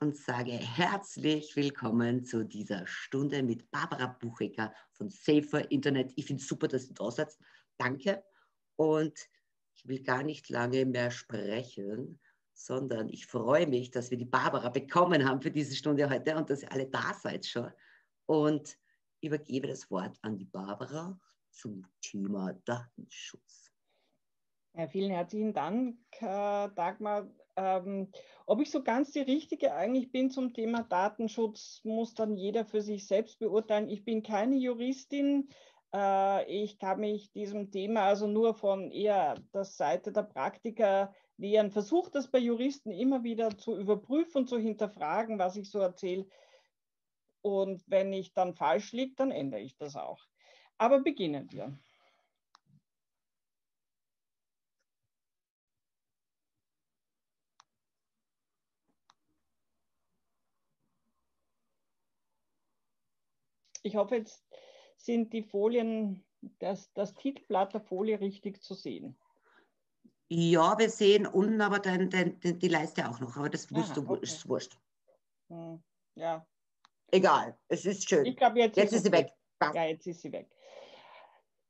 und sage herzlich willkommen zu dieser Stunde mit Barbara Buchecker von Safer Internet. Ich finde es super, dass du da sitzt. Danke. Und ich will gar nicht lange mehr sprechen, sondern ich freue mich, dass wir die Barbara bekommen haben für diese Stunde heute und dass ihr alle da seid schon. Und übergebe das Wort an die Barbara zum Thema Datenschutz. Ja, vielen herzlichen Dank, Dagmar. Ähm, ob ich so ganz die Richtige eigentlich bin zum Thema Datenschutz, muss dann jeder für sich selbst beurteilen. Ich bin keine Juristin. Äh, ich kann mich diesem Thema also nur von eher der Seite der Praktiker nähern. Versuche das bei Juristen immer wieder zu überprüfen, zu hinterfragen, was ich so erzähle. Und wenn ich dann falsch liege, dann ändere ich das auch. Aber beginnen wir. Ich hoffe, jetzt sind die Folien, das, das Titelblatt der Folie richtig zu sehen. Ja, wir sehen unten aber dein, dein, die Leiste auch noch, aber das Aha, du, okay. ist wurscht. Hm, ja. Egal, es ist schön. Ich glaube, jetzt, jetzt, ist, sie weg. weg. Ja, jetzt ist sie weg.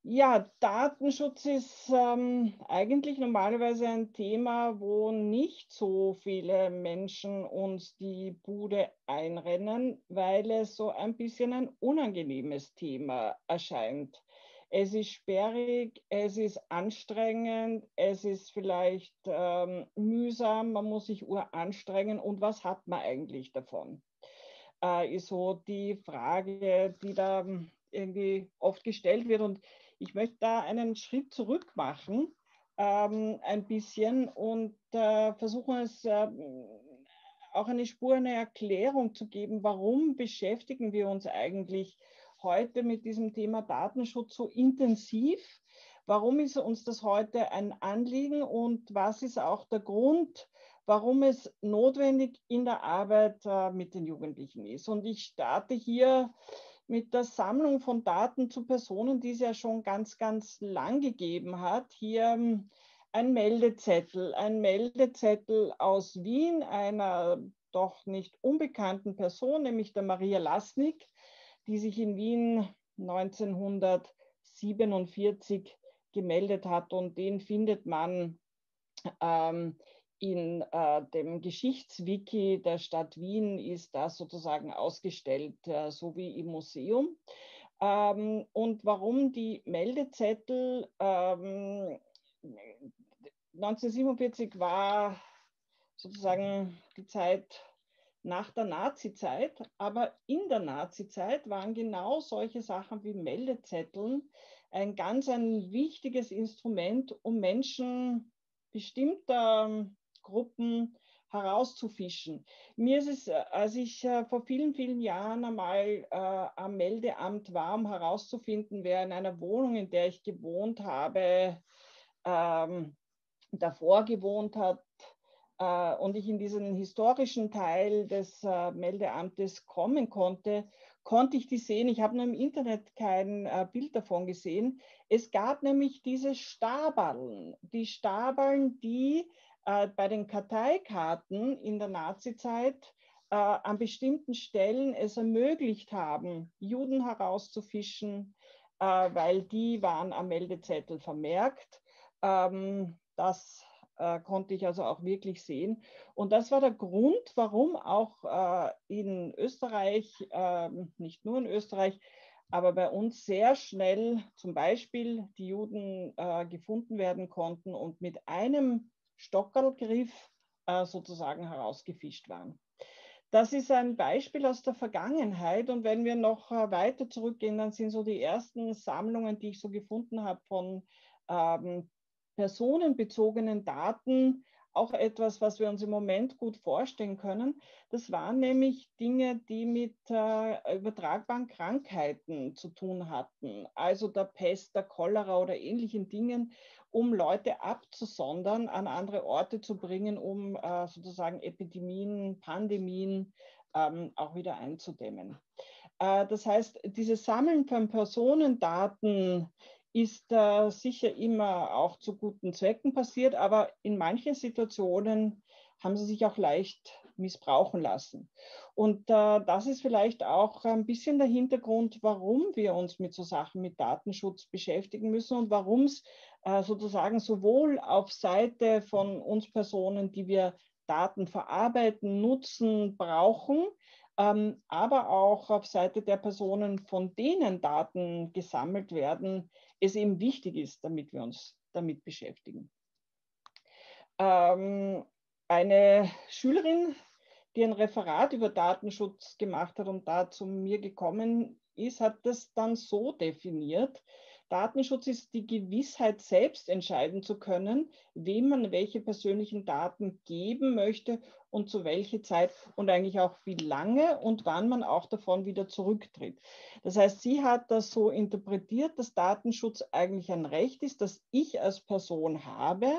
Ja, Datenschutz ist ähm, eigentlich normalerweise ein Thema, wo nicht so viele Menschen uns die Bude einrennen, weil es so ein bisschen ein unangenehmes Thema erscheint. Es ist sperrig, es ist anstrengend, es ist vielleicht ähm, mühsam, man muss sich uranstrengen und was hat man eigentlich davon? Äh, ist so die Frage, die da irgendwie oft gestellt wird und ich möchte da einen Schritt zurück machen, ähm, ein bisschen und äh, versuchen es äh, auch eine Spur, eine Erklärung zu geben, warum beschäftigen wir uns eigentlich heute mit diesem Thema Datenschutz so intensiv? Warum ist uns das heute ein Anliegen und was ist auch der Grund, warum es notwendig in der Arbeit äh, mit den Jugendlichen ist? Und ich starte hier mit der Sammlung von Daten zu Personen, die es ja schon ganz, ganz lang gegeben hat. Hier ähm, ein Meldezettel, ein Meldezettel aus Wien einer doch nicht unbekannten Person, nämlich der Maria Lasnik, die sich in Wien 1947 gemeldet hat und den findet man ähm, in äh, dem Geschichtswiki der Stadt Wien ist das sozusagen ausgestellt, äh, so wie im Museum. Ähm, und warum die Meldezettel ähm, 1947 war sozusagen die Zeit nach der Nazi-Zeit, aber in der Nazi-Zeit waren genau solche Sachen wie Meldezetteln ein ganz ein wichtiges Instrument, um Menschen bestimmter Gruppen herauszufischen. Mir ist es, äh, als ich äh, vor vielen, vielen Jahren einmal äh, am Meldeamt war, um herauszufinden, wer in einer Wohnung, in der ich gewohnt habe, ähm, davor gewohnt hat, und ich in diesen historischen Teil des äh, Meldeamtes kommen konnte, konnte ich die sehen. Ich habe nur im Internet kein äh, Bild davon gesehen. Es gab nämlich diese Staballen, die Staballen, die äh, bei den Karteikarten in der Nazizeit äh, an bestimmten Stellen es ermöglicht haben, Juden herauszufischen, äh, weil die waren am Meldezettel vermerkt. Ähm, das äh, konnte ich also auch wirklich sehen. Und das war der Grund, warum auch äh, in Österreich, ähm, nicht nur in Österreich, aber bei uns sehr schnell zum Beispiel die Juden äh, gefunden werden konnten und mit einem Stockerlgriff äh, sozusagen herausgefischt waren. Das ist ein Beispiel aus der Vergangenheit. Und wenn wir noch äh, weiter zurückgehen, dann sind so die ersten Sammlungen, die ich so gefunden habe von ähm, personenbezogenen Daten auch etwas, was wir uns im Moment gut vorstellen können. Das waren nämlich Dinge, die mit äh, übertragbaren Krankheiten zu tun hatten, also der Pest, der Cholera oder ähnlichen Dingen, um Leute abzusondern, an andere Orte zu bringen, um äh, sozusagen Epidemien, Pandemien ähm, auch wieder einzudämmen. Äh, das heißt, dieses Sammeln von Personendaten ist äh, sicher immer auch zu guten Zwecken passiert, aber in manchen Situationen haben sie sich auch leicht missbrauchen lassen. Und äh, das ist vielleicht auch ein bisschen der Hintergrund, warum wir uns mit so Sachen mit Datenschutz beschäftigen müssen und warum es äh, sozusagen sowohl auf Seite von uns Personen, die wir Daten verarbeiten, nutzen, brauchen, ähm, aber auch auf Seite der Personen, von denen Daten gesammelt werden, es eben wichtig ist, damit wir uns damit beschäftigen. Ähm, eine Schülerin, die ein Referat über Datenschutz gemacht hat und da zu mir gekommen ist, hat das dann so definiert, Datenschutz ist die Gewissheit, selbst entscheiden zu können, wem man welche persönlichen Daten geben möchte und zu welcher Zeit und eigentlich auch wie lange und wann man auch davon wieder zurücktritt. Das heißt, sie hat das so interpretiert, dass Datenschutz eigentlich ein Recht ist, das ich als Person habe,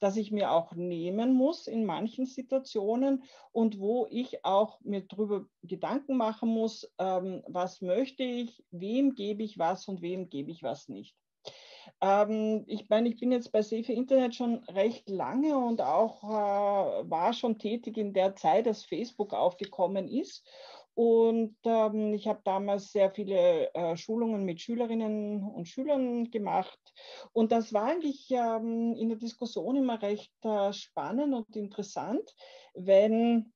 das ich mir auch nehmen muss in manchen Situationen und wo ich auch mir darüber Gedanken machen muss, ähm, was möchte ich, wem gebe ich was und wem gebe ich was nicht. Ähm, ich meine, ich bin jetzt bei Safe Internet schon recht lange und auch äh, war schon tätig in der Zeit, als Facebook aufgekommen ist. Und ähm, ich habe damals sehr viele äh, Schulungen mit Schülerinnen und Schülern gemacht. Und das war eigentlich ähm, in der Diskussion immer recht äh, spannend und interessant, wenn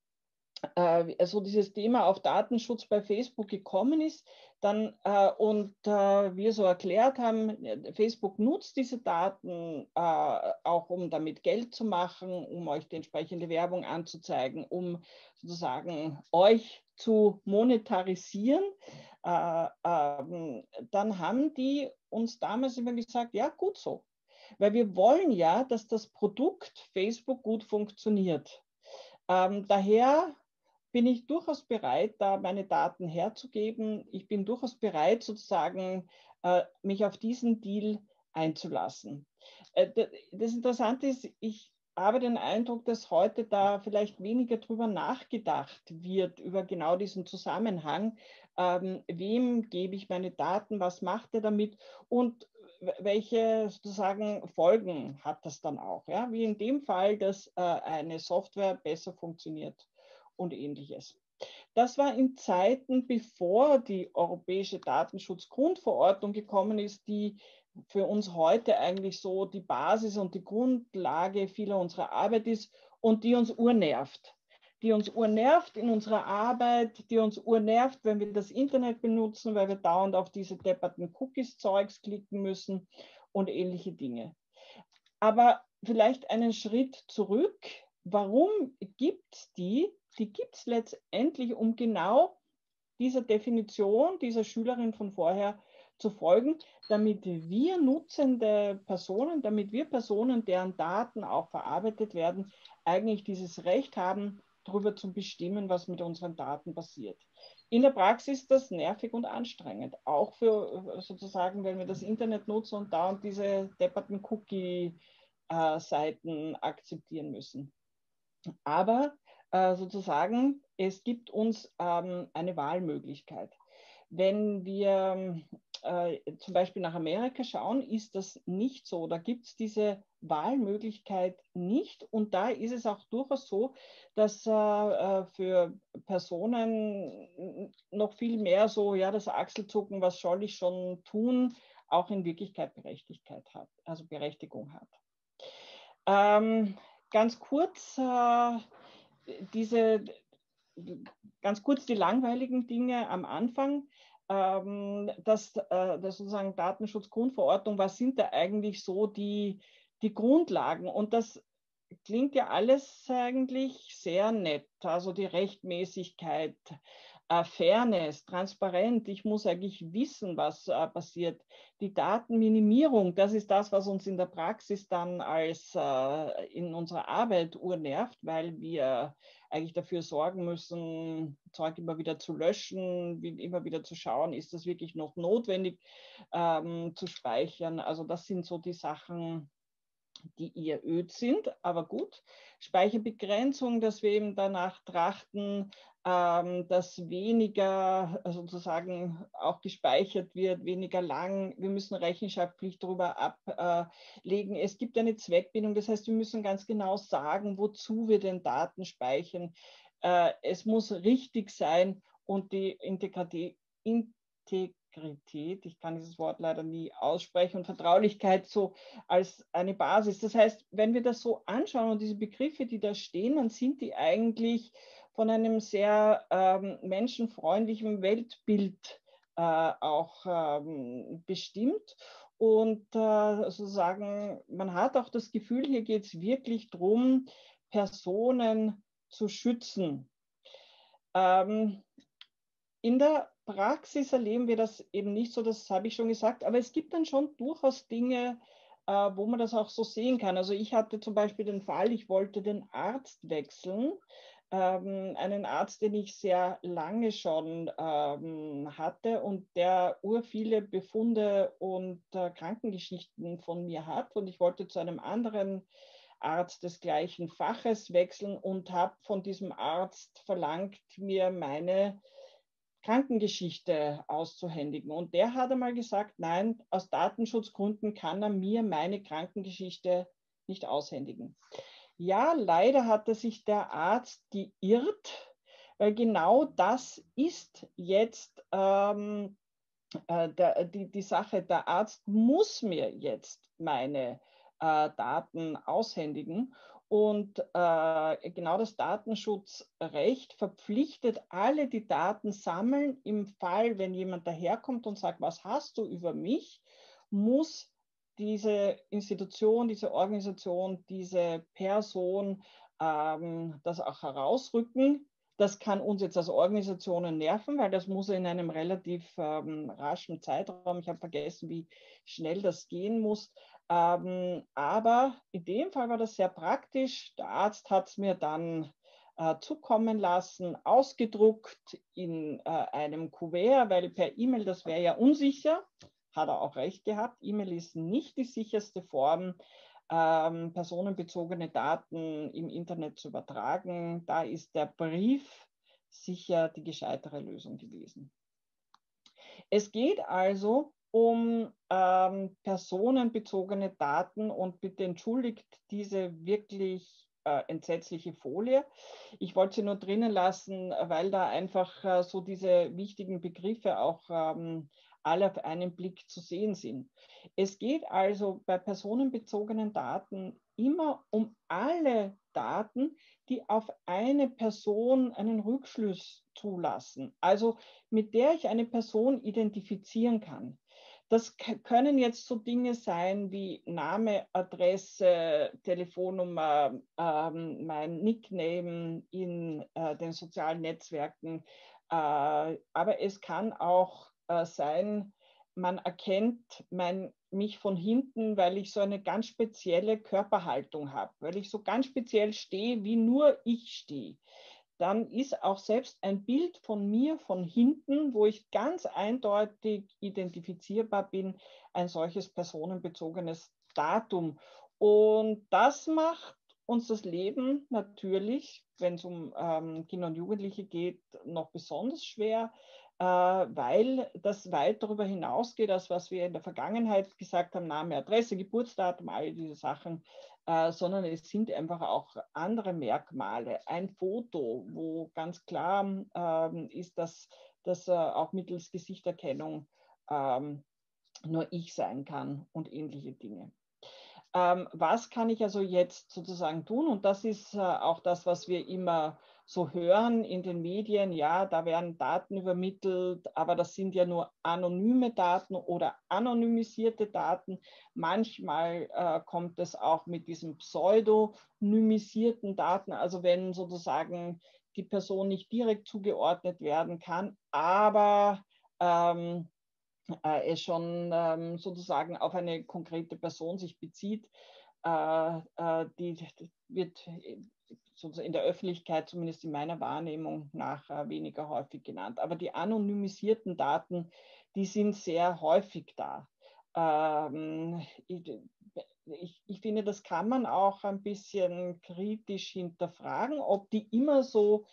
also dieses Thema auf Datenschutz bei Facebook gekommen ist, dann äh, und äh, wir so erklärt haben, äh, Facebook nutzt diese Daten äh, auch, um damit Geld zu machen, um euch die entsprechende Werbung anzuzeigen, um sozusagen euch zu monetarisieren. Äh, ähm, dann haben die uns damals immer gesagt, ja gut so, weil wir wollen ja, dass das Produkt Facebook gut funktioniert. Ähm, daher bin ich durchaus bereit, da meine Daten herzugeben. Ich bin durchaus bereit, sozusagen äh, mich auf diesen Deal einzulassen. Äh, das Interessante ist, ich habe den Eindruck, dass heute da vielleicht weniger drüber nachgedacht wird, über genau diesen Zusammenhang. Ähm, wem gebe ich meine Daten? Was macht er damit? Und welche sozusagen Folgen hat das dann auch? Ja? Wie in dem Fall, dass äh, eine Software besser funktioniert und ähnliches. Das war in Zeiten, bevor die Europäische Datenschutzgrundverordnung gekommen ist, die für uns heute eigentlich so die Basis und die Grundlage vieler unserer Arbeit ist und die uns urnervt. Die uns urnervt in unserer Arbeit, die uns urnervt, wenn wir das Internet benutzen, weil wir dauernd auf diese depperten Cookies-Zeugs klicken müssen und ähnliche Dinge. Aber vielleicht einen Schritt zurück. Warum gibt es die? Die gibt es letztendlich, um genau dieser Definition dieser Schülerin von vorher zu folgen, damit wir nutzende Personen, damit wir Personen, deren Daten auch verarbeitet werden, eigentlich dieses Recht haben, darüber zu bestimmen, was mit unseren Daten passiert. In der Praxis ist das nervig und anstrengend, auch für sozusagen, wenn wir das Internet nutzen und da und diese depperten Cookie-Seiten akzeptieren müssen. Aber äh, sozusagen, es gibt uns ähm, eine Wahlmöglichkeit. Wenn wir äh, zum Beispiel nach Amerika schauen, ist das nicht so. Da gibt es diese Wahlmöglichkeit nicht. Und da ist es auch durchaus so, dass äh, äh, für Personen noch viel mehr so, ja, das Achselzucken, was soll ich schon tun, auch in Wirklichkeit Berechtigkeit hat, also Berechtigung hat. Ähm, ganz kurz, äh, diese, ganz kurz die langweiligen Dinge am Anfang. Ähm, das, äh, das sozusagen Datenschutzgrundverordnung, was sind da eigentlich so die, die Grundlagen? Und das klingt ja alles eigentlich sehr nett. Also die Rechtmäßigkeit, Fairness, transparent. Ich muss eigentlich wissen, was äh, passiert. Die Datenminimierung, das ist das, was uns in der Praxis dann als äh, in unserer Arbeit urnervt, weil wir eigentlich dafür sorgen müssen, Zeug immer wieder zu löschen, immer wieder zu schauen, ist das wirklich noch notwendig ähm, zu speichern. Also das sind so die Sachen, die eher öd sind, aber gut. Speicherbegrenzung, dass wir eben danach trachten, dass weniger äh, sozusagen auch gespeichert wird, weniger lang. Wir müssen Rechenschaftspflicht darüber ablegen. Es gibt eine Zweckbindung, das heißt, wir müssen ganz genau sagen, wozu wir den Daten speichern. äh, es muss richtig sein und die Integrität, ich kann dieses Wort leider nie aussprechen, und Vertraulichkeit so als eine Basis. Das heißt, wenn wir das so anschauen und diese Begriffe, die da stehen, dann sind die eigentlich von einem sehr ähm, menschenfreundlichen Weltbild äh, auch ähm, bestimmt. Und äh, sozusagen, man hat auch das Gefühl, hier geht es wirklich darum, Personen zu schützen. Ähm, in der Praxis erleben wir das eben nicht so, das habe ich schon gesagt, aber es gibt dann schon durchaus Dinge, äh, wo man das auch so sehen kann. Also ich hatte zum Beispiel den Fall, ich wollte den Arzt wechseln, ähm, einen Arzt, den ich sehr lange schon ähm, hatte und der ur viele Befunde und äh, Krankengeschichten von mir hat. Und ich wollte zu einem anderen Arzt des gleichen Faches wechseln und habe von diesem Arzt verlangt, mir meine Krankengeschichte auszuhändigen. Und der hat einmal gesagt, nein, aus Datenschutzgründen kann er mir meine Krankengeschichte nicht aushändigen. Ja, leider hatte sich der Arzt geirrt, weil genau das ist jetzt ähm, äh, der, die, die Sache. Der Arzt muss mir jetzt meine äh, Daten aushändigen. Und äh, genau das Datenschutzrecht verpflichtet alle, die Daten sammeln. Im Fall, wenn jemand daherkommt und sagt, was hast du über mich, muss diese Institution, diese Organisation, diese Person ähm, das auch herausrücken. Das kann uns jetzt als Organisationen nerven, weil das muss in einem relativ ähm, raschen Zeitraum, ich habe vergessen, wie schnell das gehen muss, ähm, aber in dem Fall war das sehr praktisch. Der Arzt hat es mir dann äh, zukommen lassen, ausgedruckt in äh, einem Kuvert, weil per E-Mail, das wäre ja unsicher, hat er auch recht gehabt. E-Mail ist nicht die sicherste Form, ähm, personenbezogene Daten im Internet zu übertragen. Da ist der Brief sicher die gescheitere Lösung gewesen. Es geht also um ähm, personenbezogene Daten und bitte entschuldigt diese wirklich äh, entsetzliche Folie. Ich wollte sie nur drinnen lassen, weil da einfach äh, so diese wichtigen Begriffe auch ähm, alle auf einen Blick zu sehen sind. Es geht also bei personenbezogenen Daten immer um alle Daten, die auf eine Person einen Rückschluss zulassen, also mit der ich eine Person identifizieren kann. Das können jetzt so Dinge sein wie Name, Adresse, Telefonnummer, ähm, mein Nickname in äh, den sozialen Netzwerken. Äh, aber es kann auch äh, sein, man erkennt mein, mich von hinten, weil ich so eine ganz spezielle Körperhaltung habe, weil ich so ganz speziell stehe, wie nur ich stehe dann ist auch selbst ein Bild von mir von hinten, wo ich ganz eindeutig identifizierbar bin, ein solches personenbezogenes Datum. Und das macht uns das Leben natürlich, wenn es um ähm, Kinder und Jugendliche geht, noch besonders schwer, weil das weit darüber hinausgeht, als was wir in der Vergangenheit gesagt haben, Name, Adresse, Geburtsdatum, all diese Sachen, äh, sondern es sind einfach auch andere Merkmale. Ein Foto, wo ganz klar ähm, ist, dass das äh, auch mittels Gesichterkennung ähm, nur ich sein kann und ähnliche Dinge. Ähm, was kann ich also jetzt sozusagen tun? Und das ist äh, auch das, was wir immer so hören in den Medien, ja, da werden Daten übermittelt, aber das sind ja nur anonyme Daten oder anonymisierte Daten. Manchmal äh, kommt es auch mit diesen pseudonymisierten Daten, also wenn sozusagen die Person nicht direkt zugeordnet werden kann, aber ähm, äh, es schon ähm, sozusagen auf eine konkrete Person sich bezieht, äh, äh die, die wird sozusagen in der Öffentlichkeit, zumindest in meiner Wahrnehmung nach, äh, weniger häufig genannt. Aber die anonymisierten Daten, die sind sehr häufig da. Ähm, ich, ich, finde, das kann man auch ein bisschen kritisch hinterfragen, ob die immer so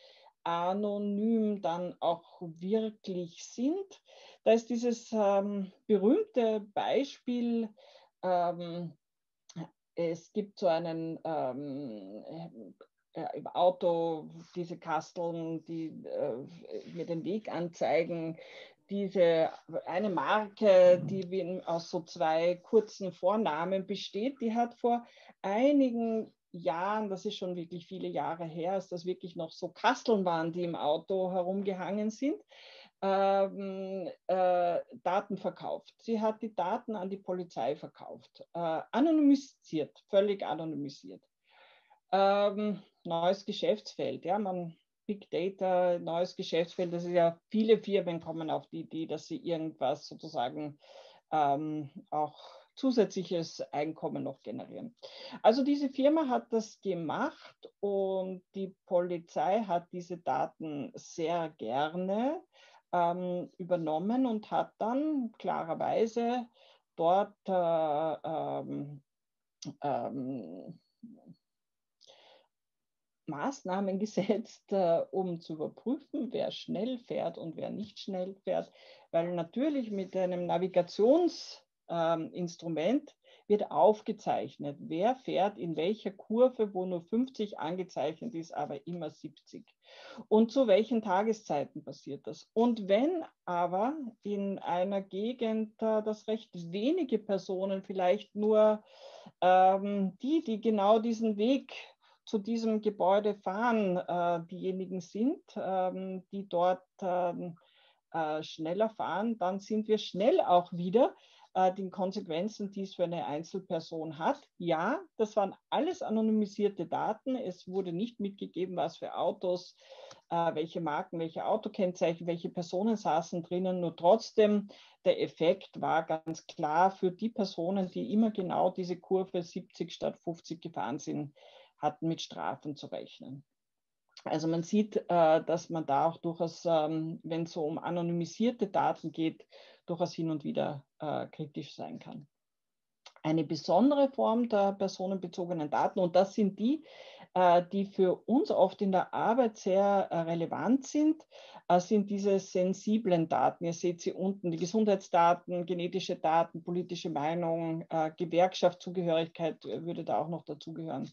anonym dann auch wirklich sind. Da ist dieses ähm, berühmte Beispiel, ähm, es gibt so einen äh, im Auto diese Kasteln, die äh, mir den Weg anzeigen, diese eine Marke, die aus so zwei kurzen Vornamen besteht, die hat vor einigen Jahren, das ist schon wirklich viele Jahre her, als das wirklich noch so Kasteln waren, die im Auto herumgehangen sind, ähm, äh, Daten verkauft. Sie hat die Daten an die Polizei verkauft, äh, anonymisiert, völlig anonymisiert. Ähm, neues Geschäftsfeld, ja, man Big Data, neues Geschäftsfeld, das ist ja, viele Firmen kommen auf die Idee, dass sie irgendwas sozusagen ähm, auch zusätzliches Einkommen noch generieren. Also diese Firma hat das gemacht und die Polizei hat diese Daten sehr gerne ähm, übernommen und hat dann klarerweise dort äh, ähm, ähm, Maßnahmen gesetzt, äh, um zu überprüfen, wer schnell fährt und wer nicht schnell fährt, weil natürlich mit einem Navigationsinstrument ähm, wird aufgezeichnet, wer fährt in welcher Kurve, wo nur 50 angezeichnet ist, aber immer 70. Und zu welchen Tageszeiten passiert das? Und wenn aber in einer Gegend äh, das recht wenige Personen, vielleicht nur ähm, die, die genau diesen Weg zu diesem Gebäude fahren, äh, diejenigen sind, ähm, die dort ähm, äh, schneller fahren, dann sind wir schnell auch wieder äh, den Konsequenzen, die es für eine Einzelperson hat. Ja, das waren alles anonymisierte Daten. Es wurde nicht mitgegeben, was für Autos, äh, welche Marken, welche Autokennzeichen, welche Personen saßen drinnen. Nur trotzdem, der Effekt war ganz klar für die Personen, die immer genau diese Kurve 70 statt 50 gefahren sind hatten mit Strafen zu rechnen. Also man sieht, äh, dass man da auch durchaus, ähm, wenn es so um anonymisierte Daten geht, durchaus hin und wieder äh, kritisch sein kann. Eine besondere Form der personenbezogenen Daten, und das sind die, äh, die für uns oft in der Arbeit sehr relevant sind, sind diese sensiblen Daten. Ihr seht sie unten, die Gesundheitsdaten, genetische Daten, politische Meinung, Gewerkschaftszugehörigkeit würde da auch noch dazugehören.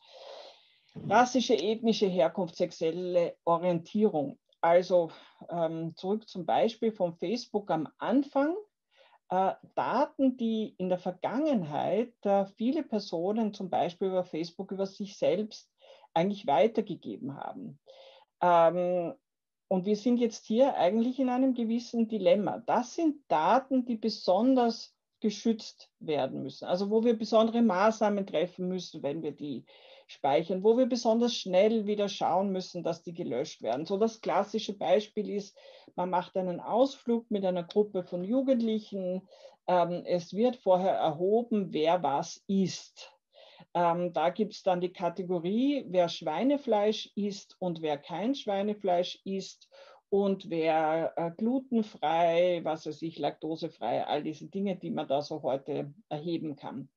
Rassische, ethnische Herkunft, sexuelle Orientierung. Also ähm, zurück zum Beispiel von Facebook am Anfang. Äh, Daten, die in der Vergangenheit äh, viele Personen zum Beispiel über Facebook über sich selbst eigentlich weitergegeben haben. Ähm, und wir sind jetzt hier eigentlich in einem gewissen Dilemma. Das sind Daten, die besonders geschützt werden müssen. Also wo wir besondere Maßnahmen treffen müssen, wenn wir die speichern, wo wir besonders schnell wieder schauen müssen, dass die gelöscht werden. So das klassische Beispiel ist, man macht einen Ausflug mit einer Gruppe von Jugendlichen. Ähm, es wird vorher erhoben, wer was isst. Ähm, da gibt es dann die Kategorie, wer Schweinefleisch isst und wer kein Schweinefleisch isst und wer äh, glutenfrei, was weiß ich, laktosefrei, all diese Dinge, die man da so heute erheben kann.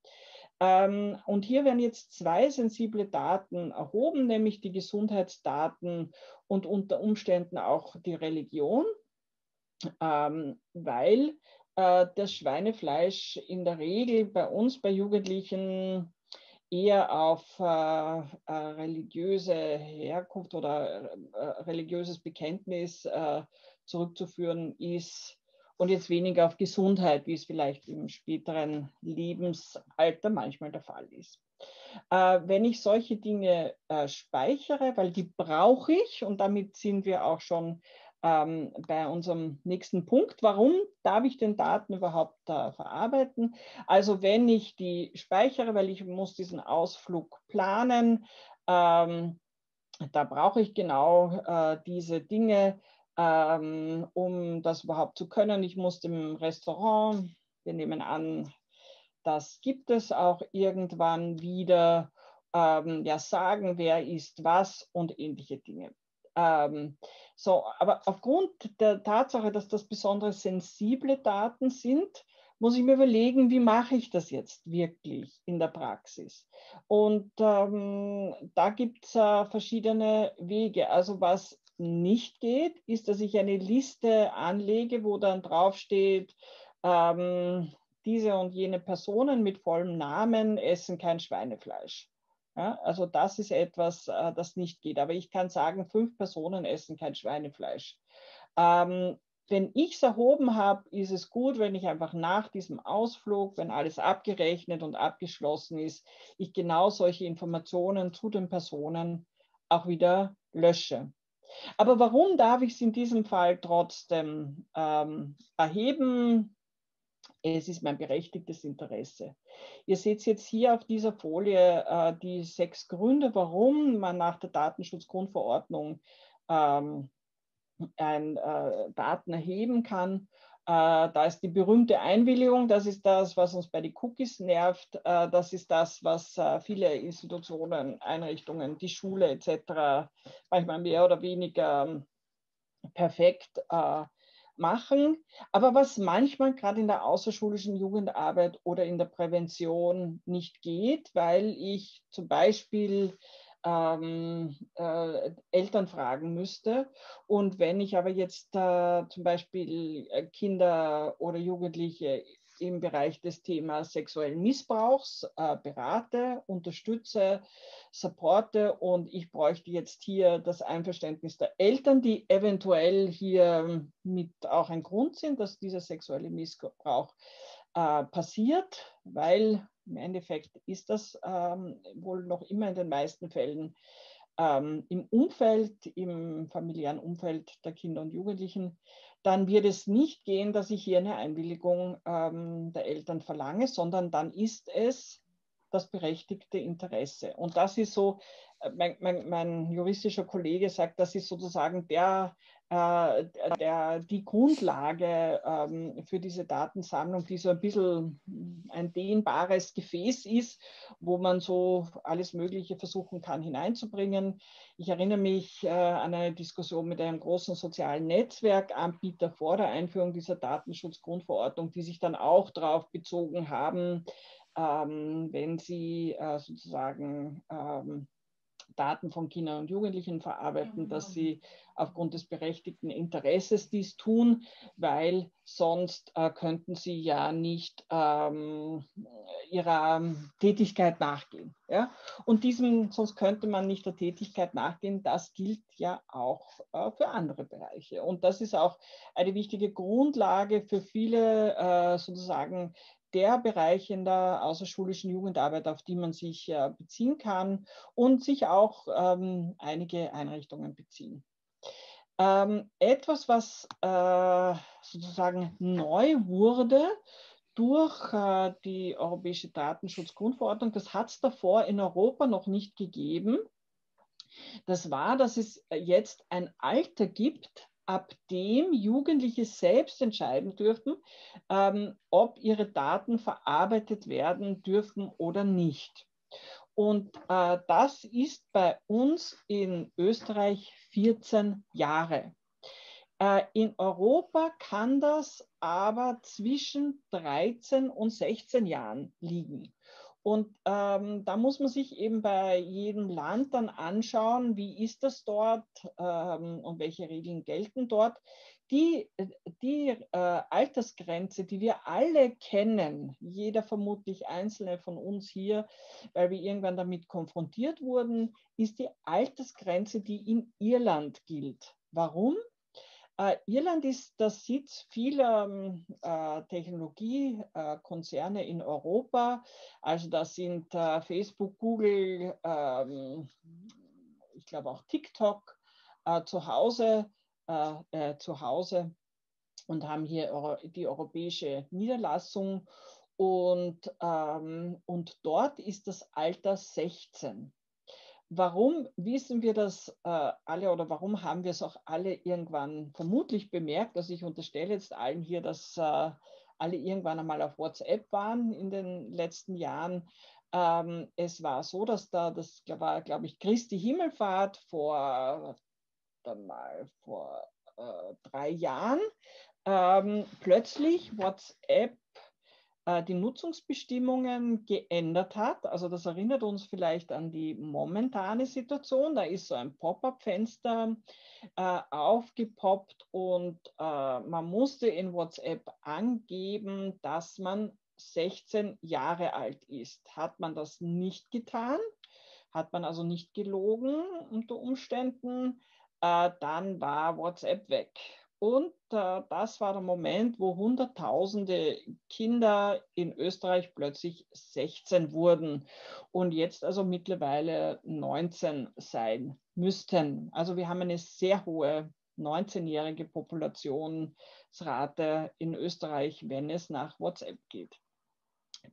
Ähm, und hier werden jetzt zwei sensible Daten erhoben, nämlich die Gesundheitsdaten und unter Umständen auch die Religion, ähm, weil äh, das Schweinefleisch in der Regel bei uns, bei Jugendlichen, eher auf äh, äh, religiöse Herkunft oder äh, religiöses Bekenntnis äh, zurückzuführen ist und jetzt weniger auf Gesundheit, wie es vielleicht im späteren Lebensalter manchmal der Fall ist. Äh, wenn ich solche Dinge äh, speichere, weil die brauche ich und damit sind wir auch schon ähm, bei unserem nächsten Punkt. Warum darf ich den Daten überhaupt äh, verarbeiten? Also wenn ich die speichere, weil ich muss diesen Ausflug planen, ähm, da brauche ich genau äh, diese Dinge, ähm, um das überhaupt zu können. Ich muss im Restaurant, wir nehmen an, das gibt es auch irgendwann wieder, ähm, ja, sagen, wer isst was und ähnliche Dinge. Ähm, so, aber aufgrund der Tatsache, dass das besonders sensible Daten sind, muss ich mir überlegen, wie mache ich das jetzt wirklich in der Praxis? Und ähm, da gibt es äh, verschiedene Wege. Also was nicht geht, ist, dass ich eine Liste anlege, wo dann draufsteht, ähm, diese und jene Personen mit vollem Namen essen kein Schweinefleisch. Ja, also das ist etwas, äh, das nicht geht. Aber ich kann sagen, fünf Personen essen kein Schweinefleisch. Ähm, wenn ich es erhoben habe, ist es gut, wenn ich einfach nach diesem Ausflug, wenn alles abgerechnet und abgeschlossen ist, ich genau solche Informationen zu den Personen auch wieder lösche. Aber warum darf ich es in diesem Fall trotzdem ähm, erheben? Es ist mein berechtigtes Interesse. Ihr seht jetzt hier auf dieser Folie äh, die sechs Gründe, warum man nach der Datenschutzgrundverordnung ähm, ein, äh, Daten erheben kann. Äh, da ist die berühmte Einwilligung, das ist das, was uns bei den Cookies nervt. Äh, das ist das, was äh, viele Institutionen, Einrichtungen, die Schule etc. manchmal mehr oder weniger ähm, perfekt machen. Aber was manchmal gerade in der außerschulischen Jugendarbeit oder in der Prävention nicht geht, weil ich zum Beispiel ähm, äh, Eltern fragen müsste. Und wenn ich aber jetzt äh, zum Beispiel äh, Kinder oder Jugendliche im Bereich des Themas sexuellen Missbrauchs äh, berate, unterstütze, supporte und ich bräuchte jetzt hier das Einverständnis der Eltern, die eventuell hier mit auch ein Grund sind, dass dieser sexuelle Missbrauch äh, passiert, weil im Endeffekt ist das ähm, wohl noch immer in den meisten Fällen ähm, im Umfeld, im familiären Umfeld der Kinder und Jugendlichen, dann wird es nicht gehen, dass ich hier eine Einwilligung ähm, der Eltern verlange, sondern dann ist es das berechtigte Interesse. Und das ist so, äh, mein, mein, mein juristischer Kollege sagt, das ist sozusagen der äh, der, die Grundlage ähm, für diese Datensammlung, die so ein bisschen ein dehnbares Gefäß ist, wo man so alles Mögliche versuchen kann hineinzubringen. Ich erinnere mich äh, an eine Diskussion mit einem großen sozialen Netzwerkanbieter vor der Einführung dieser Datenschutzgrundverordnung, die sich dann auch darauf bezogen haben, ähm, wenn sie äh, sozusagen ähm, Daten von Kindern und Jugendlichen verarbeiten, dass sie aufgrund des berechtigten Interesses dies tun, weil sonst äh, könnten sie ja nicht ähm, ihrer Tätigkeit nachgehen. Ja? Und diesem, sonst könnte man nicht der Tätigkeit nachgehen. Das gilt ja auch äh, für andere Bereiche. Und das ist auch eine wichtige Grundlage für viele äh, sozusagen der Bereich in der außerschulischen Jugendarbeit, auf die man sich äh, beziehen kann und sich auch ähm, einige Einrichtungen beziehen. Ähm, etwas, was äh, sozusagen neu wurde durch äh, die Europäische Datenschutzgrundverordnung, das hat es davor in Europa noch nicht gegeben. Das war, dass es jetzt ein Alter gibt, ab dem Jugendliche selbst entscheiden dürfen, ähm, ob ihre Daten verarbeitet werden dürfen oder nicht. Und äh, das ist bei uns in Österreich 14 Jahre. Äh, in Europa kann das aber zwischen 13 und 16 Jahren liegen. Und ähm, da muss man sich eben bei jedem Land dann anschauen, wie ist das dort ähm, und welche Regeln gelten dort. Die, die äh, Altersgrenze, die wir alle kennen, jeder vermutlich einzelne von uns hier, weil wir irgendwann damit konfrontiert wurden, ist die Altersgrenze, die in Irland gilt. Warum? Äh, Irland ist der Sitz vieler ähm, äh, Technologiekonzerne in Europa. Also das sind äh, Facebook, Google, ähm, ich glaube auch TikTok äh, zu Hause, äh, zu Hause und haben hier die europäische Niederlassung. Und, ähm, und dort ist das Alter 16. Warum wissen wir das äh, alle oder warum haben wir es auch alle irgendwann vermutlich bemerkt? Also ich unterstelle jetzt allen hier, dass äh, alle irgendwann einmal auf WhatsApp waren in den letzten Jahren. Ähm, es war so, dass da, das war, glaube ich, Christi Himmelfahrt vor, dann mal vor äh, drei Jahren, ähm, plötzlich WhatsApp die Nutzungsbestimmungen geändert hat. Also das erinnert uns vielleicht an die momentane Situation. Da ist so ein Pop-up-Fenster äh, aufgepoppt und äh, man musste in WhatsApp angeben, dass man 16 Jahre alt ist. Hat man das nicht getan, hat man also nicht gelogen unter Umständen, äh, dann war WhatsApp weg. Und äh, das war der Moment, wo Hunderttausende Kinder in Österreich plötzlich 16 wurden und jetzt also mittlerweile 19 sein müssten. Also wir haben eine sehr hohe 19-jährige Populationsrate in Österreich, wenn es nach WhatsApp geht.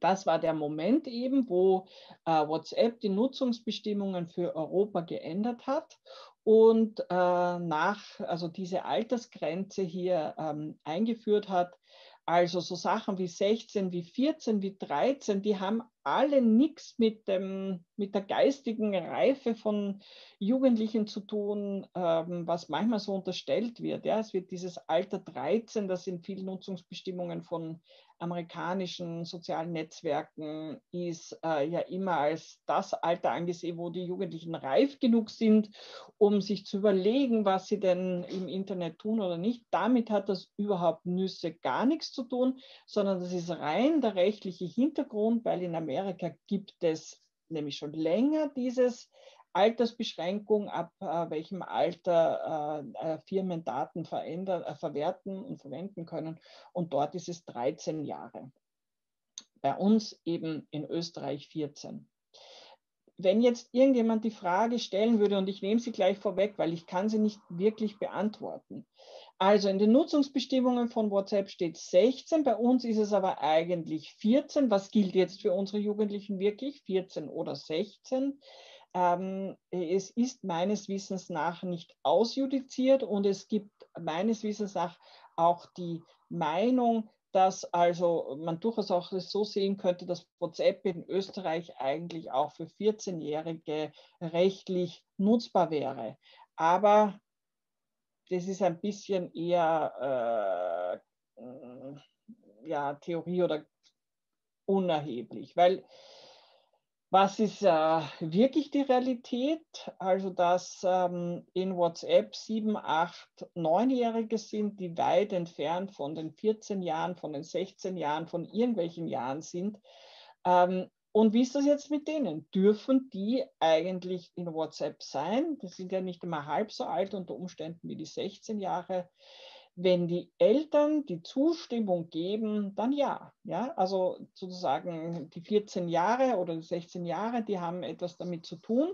Das war der Moment eben, wo äh, WhatsApp die Nutzungsbestimmungen für Europa geändert hat und äh, nach, also diese Altersgrenze hier ähm, eingeführt hat. Also so Sachen wie 16, wie 14, wie 13, die haben alle nichts mit, mit der geistigen Reife von Jugendlichen zu tun, ähm, was manchmal so unterstellt wird. Ja, es wird dieses Alter 13, das in vielen Nutzungsbestimmungen von amerikanischen sozialen Netzwerken ist äh, ja immer als das Alter angesehen, wo die Jugendlichen reif genug sind, um sich zu überlegen, was sie denn im Internet tun oder nicht. Damit hat das überhaupt Nüsse gar nichts zu tun, sondern das ist rein der rechtliche Hintergrund, weil in Amerika gibt es nämlich schon länger dieses Altersbeschränkung, ab äh, welchem Alter äh, äh Firmen Daten verändern, äh, verwerten und verwenden können. Und dort ist es 13 Jahre. Bei uns eben in Österreich 14. Wenn jetzt irgendjemand die Frage stellen würde, und ich nehme sie gleich vorweg, weil ich kann sie nicht wirklich beantworten. Also in den Nutzungsbestimmungen von WhatsApp steht 16, bei uns ist es aber eigentlich 14. Was gilt jetzt für unsere Jugendlichen wirklich? 14 oder 16? Ähm, es ist meines Wissens nach nicht ausjudiziert und es gibt meines Wissens nach auch die Meinung, dass also man durchaus auch so sehen könnte, dass WhatsApp in Österreich eigentlich auch für 14-Jährige rechtlich nutzbar wäre. Aber das ist ein bisschen eher äh, ja, Theorie oder unerheblich, weil was ist äh, wirklich die Realität? Also, dass ähm, in WhatsApp sieben, acht, neunjährige sind, die weit entfernt von den 14 Jahren, von den 16 Jahren, von irgendwelchen Jahren sind. Ähm, und wie ist das jetzt mit denen? Dürfen die eigentlich in WhatsApp sein? Die sind ja nicht immer halb so alt unter Umständen wie die 16 Jahre. Wenn die Eltern die Zustimmung geben, dann ja. ja. Also sozusagen die 14 Jahre oder die 16 Jahre, die haben etwas damit zu tun,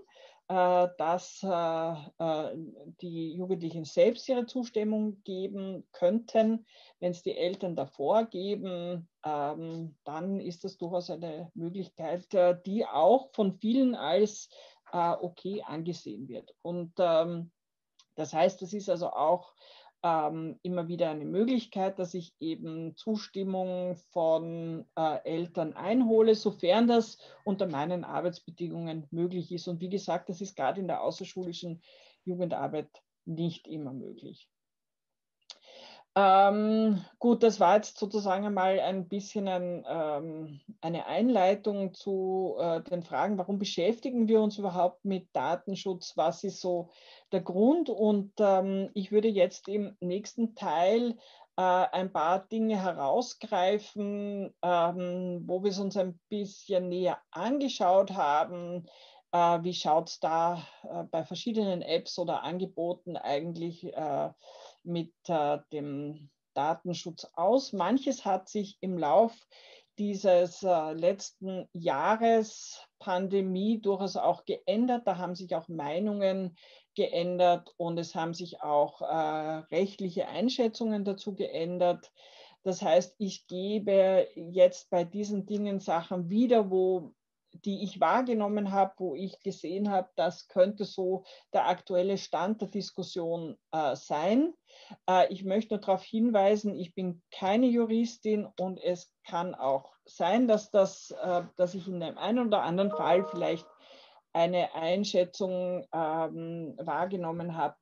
äh, dass äh, äh, die Jugendlichen selbst ihre Zustimmung geben könnten. Wenn es die Eltern davor geben, ähm, dann ist das durchaus eine Möglichkeit, die auch von vielen als okay angesehen wird. Und ähm, das heißt, das ist also auch ähm, immer wieder eine Möglichkeit, dass ich eben Zustimmung von äh, Eltern einhole, sofern das unter meinen Arbeitsbedingungen möglich ist. Und wie gesagt, das ist gerade in der außerschulischen Jugendarbeit nicht immer möglich. Ähm, gut, das war jetzt sozusagen einmal ein bisschen ein, ähm, eine Einleitung zu äh, den Fragen, warum beschäftigen wir uns überhaupt mit Datenschutz? Was ist so der Grund? Und ähm, ich würde jetzt im nächsten Teil äh, ein paar Dinge herausgreifen, ähm, wo wir es uns ein bisschen näher angeschaut haben. Äh, wie schaut es da äh, bei verschiedenen Apps oder Angeboten eigentlich äh, mit äh, dem Datenschutz aus. Manches hat sich im Lauf dieses äh, letzten Jahres Pandemie durchaus auch geändert. Da haben sich auch Meinungen geändert und es haben sich auch äh, rechtliche Einschätzungen dazu geändert. Das heißt, ich gebe jetzt bei diesen Dingen Sachen wieder, wo die ich wahrgenommen habe, wo ich gesehen habe, das könnte so der aktuelle Stand der Diskussion äh, sein. Äh, ich möchte nur darauf hinweisen, ich bin keine Juristin und es kann auch sein, dass, das, äh, dass ich in dem einen oder anderen Fall vielleicht eine Einschätzung ähm, wahrgenommen habe,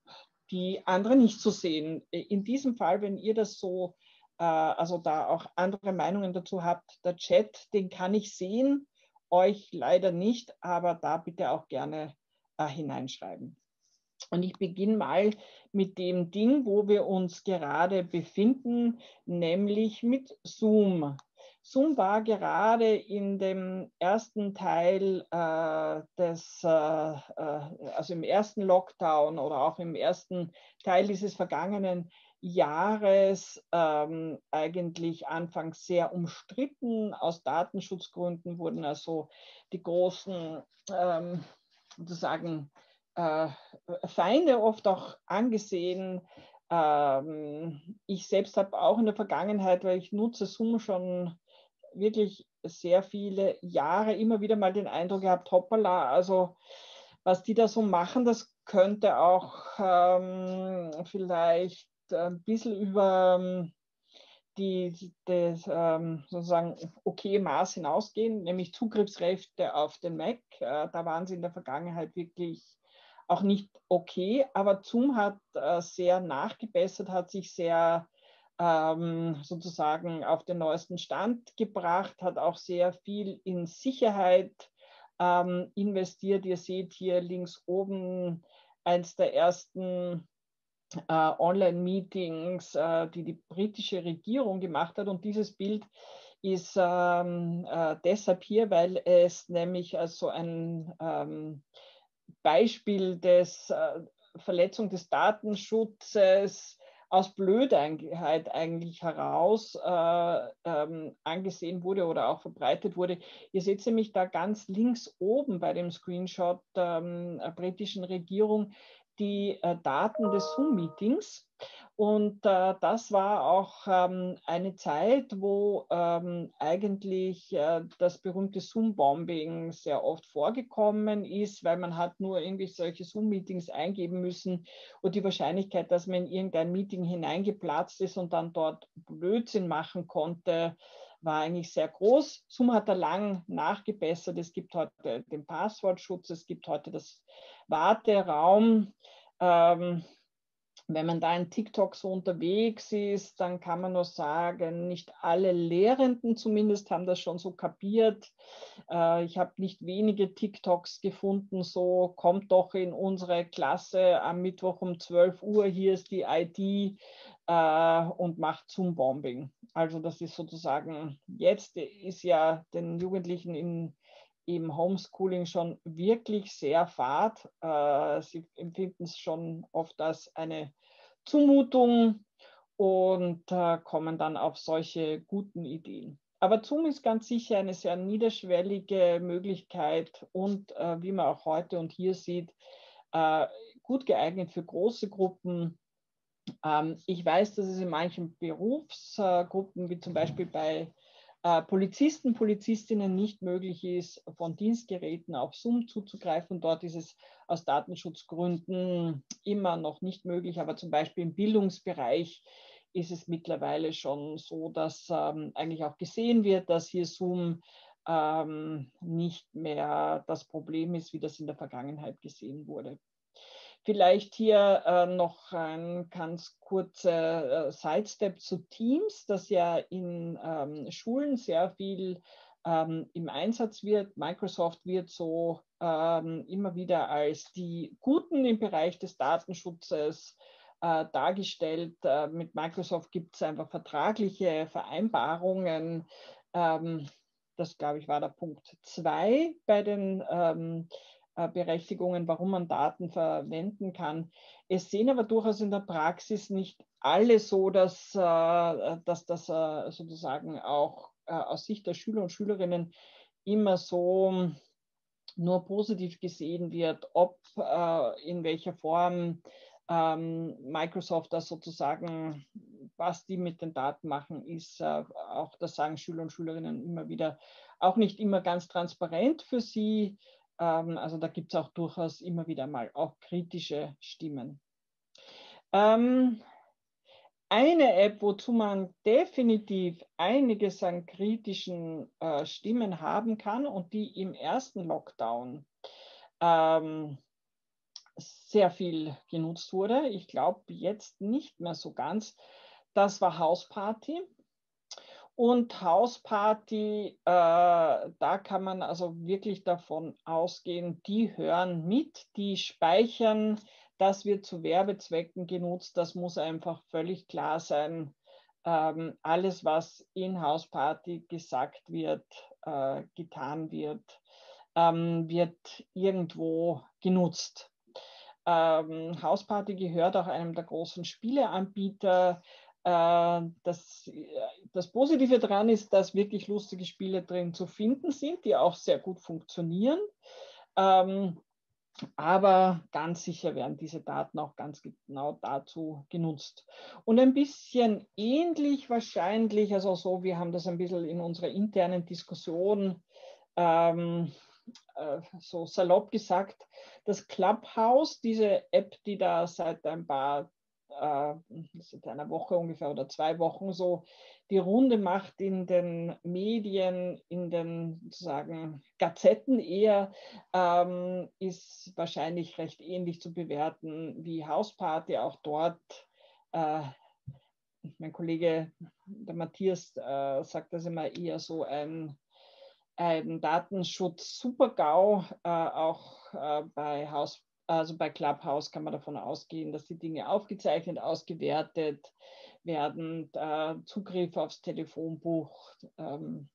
die andere nicht so sehen. In diesem Fall, wenn ihr das so, äh, also da auch andere Meinungen dazu habt, der Chat, den kann ich sehen euch leider nicht, aber da bitte auch gerne äh, hineinschreiben. Und ich beginne mal mit dem Ding, wo wir uns gerade befinden, nämlich mit Zoom. Zoom war gerade in dem ersten Teil äh, des, äh, äh, also im ersten Lockdown oder auch im ersten Teil dieses vergangenen Jahres ähm, eigentlich anfangs sehr umstritten. Aus Datenschutzgründen wurden also die großen ähm, sozusagen äh, Feinde oft auch angesehen. Ähm, ich selbst habe auch in der Vergangenheit, weil ich nutze Zoom schon wirklich sehr viele Jahre immer wieder mal den Eindruck gehabt, hoppala, also was die da so machen, das könnte auch ähm, vielleicht ein bisschen über ähm, die, das ähm, sozusagen okay Maß hinausgehen, nämlich Zugriffsrechte auf den Mac. Äh, da waren sie in der Vergangenheit wirklich auch nicht okay, aber Zoom hat äh, sehr nachgebessert, hat sich sehr ähm, sozusagen auf den neuesten Stand gebracht, hat auch sehr viel in Sicherheit investiert. Ihr seht hier links oben eins der ersten Online-Meetings, äh, die die britische Regierung gemacht hat. Und dieses Bild ist ähm, äh, deshalb hier, weil es nämlich als so ein ähm, Beispiel des äh, Verletzung des Datenschutzes aus Blödheit eigentlich heraus äh, ähm, angesehen wurde oder auch verbreitet wurde. Ihr seht nämlich da ganz links oben bei dem Screenshot ähm, der britischen Regierung die äh, Daten des Zoom-Meetings. Und äh, das war auch ähm, eine Zeit, wo ähm, eigentlich äh, das berühmte Zoom-Bombing sehr oft vorgekommen ist, weil man hat nur irgendwie solche Zoom-Meetings eingeben müssen und die Wahrscheinlichkeit, dass man in irgendein Meeting hineingeplatzt ist und dann dort Blödsinn machen konnte, war eigentlich sehr groß. Zoom hat da lang nachgebessert. Es gibt heute den Passwortschutz, es gibt heute das Warteraum. Ähm, wenn man da in TikTok so unterwegs ist, dann kann man nur sagen, nicht alle Lehrenden zumindest haben das schon so kapiert. Äh, ich habe nicht wenige TikToks gefunden, so kommt doch in unsere Klasse am Mittwoch um 12 Uhr, hier ist die ID äh, und macht Zoom-Bombing. Also das ist sozusagen, jetzt ist ja den Jugendlichen in im Homeschooling schon wirklich sehr fad. Äh, sie empfinden es schon oft als eine Zumutung und äh, kommen dann auf solche guten Ideen. Aber Zoom ist ganz sicher eine sehr niederschwellige Möglichkeit und äh, wie man auch heute und hier sieht, gut geeignet für große Gruppen. Ähm, ich weiß, dass es in manchen Berufsgruppen, wie zum Beispiel bei Polizisten, Polizistinnen nicht möglich ist, von Dienstgeräten auf Zoom zuzugreifen. Dort ist es aus Datenschutzgründen immer noch nicht möglich, aber zum Beispiel im Bildungsbereich ist es mittlerweile schon so, dass ähm, eigentlich auch gesehen wird, dass hier Zoom ähm, nicht mehr das Problem ist, wie das in der Vergangenheit gesehen wurde. Vielleicht hier äh, noch ein ganz kurzer äh, Sidestep zu Teams, das ja in ähm, Schulen sehr viel ähm, im Einsatz wird. Microsoft wird so ähm, immer wieder als die Guten im Bereich des Datenschutzes äh, dargestellt. Äh, mit Microsoft gibt es einfach vertragliche Vereinbarungen. Ähm, das, glaube ich, war der Punkt zwei bei den ähm, äh, Berechtigungen, warum man Daten verwenden kann. Es sehen aber durchaus in der Praxis nicht alle so, dass, äh, dass das äh, sozusagen auch aus Sicht der Schüler und Schülerinnen immer so nur positiv gesehen wird, ob in welcher Form ähm, Microsoft das sozusagen, was die mit den Daten machen, ist auch, das sagen Schüler und Schülerinnen immer wieder, auch nicht immer ganz transparent für sie. Ähm, also da gibt es auch durchaus immer wieder mal auch kritische Stimmen. Ähm, eine App, wozu man definitiv einiges an kritischen äh, Stimmen haben kann und die im ersten Lockdown ähm, sehr viel genutzt wurde, ich glaube jetzt nicht mehr so ganz, das war Hausparty. Und Hausparty, äh, da kann man also wirklich davon ausgehen, die hören mit, die speichern, das wird zu Werbezwecken genutzt, das muss einfach völlig klar sein. ähm, alles, was in Hausparty gesagt wird, äh, getan wird, ähm, wird irgendwo genutzt. Ähm, Hausparty gehört auch einem der großen Spieleanbieter. Äh, das, das Positive daran ist, dass wirklich lustige Spiele drin zu finden sind, die auch sehr gut funktionieren. Ähm, aber ganz sicher werden diese Daten auch ganz genau dazu genutzt. Und ein bisschen ähnlich wahrscheinlich, also so, wir haben das ein bisschen in unserer internen Diskussion ähm, äh, so salopp gesagt, das Clubhouse, diese App, die da seit ein paar, äh, seit einer Woche ungefähr oder zwei Wochen so die Runde macht in den Medien, in den sozusagen Gazetten eher, ähm, ist wahrscheinlich recht ähnlich zu bewerten wie Hausparty. Auch dort, äh, mein Kollege, der Matthias, äh, sagt das immer eher so ein, ein Datenschutz-Super-GAU. Äh, auch äh, bei Haus also bei Clubhouse kann man davon ausgehen, dass die Dinge aufgezeichnet, ausgewertet, werden, Zugriff aufs Telefonbuch, ähm,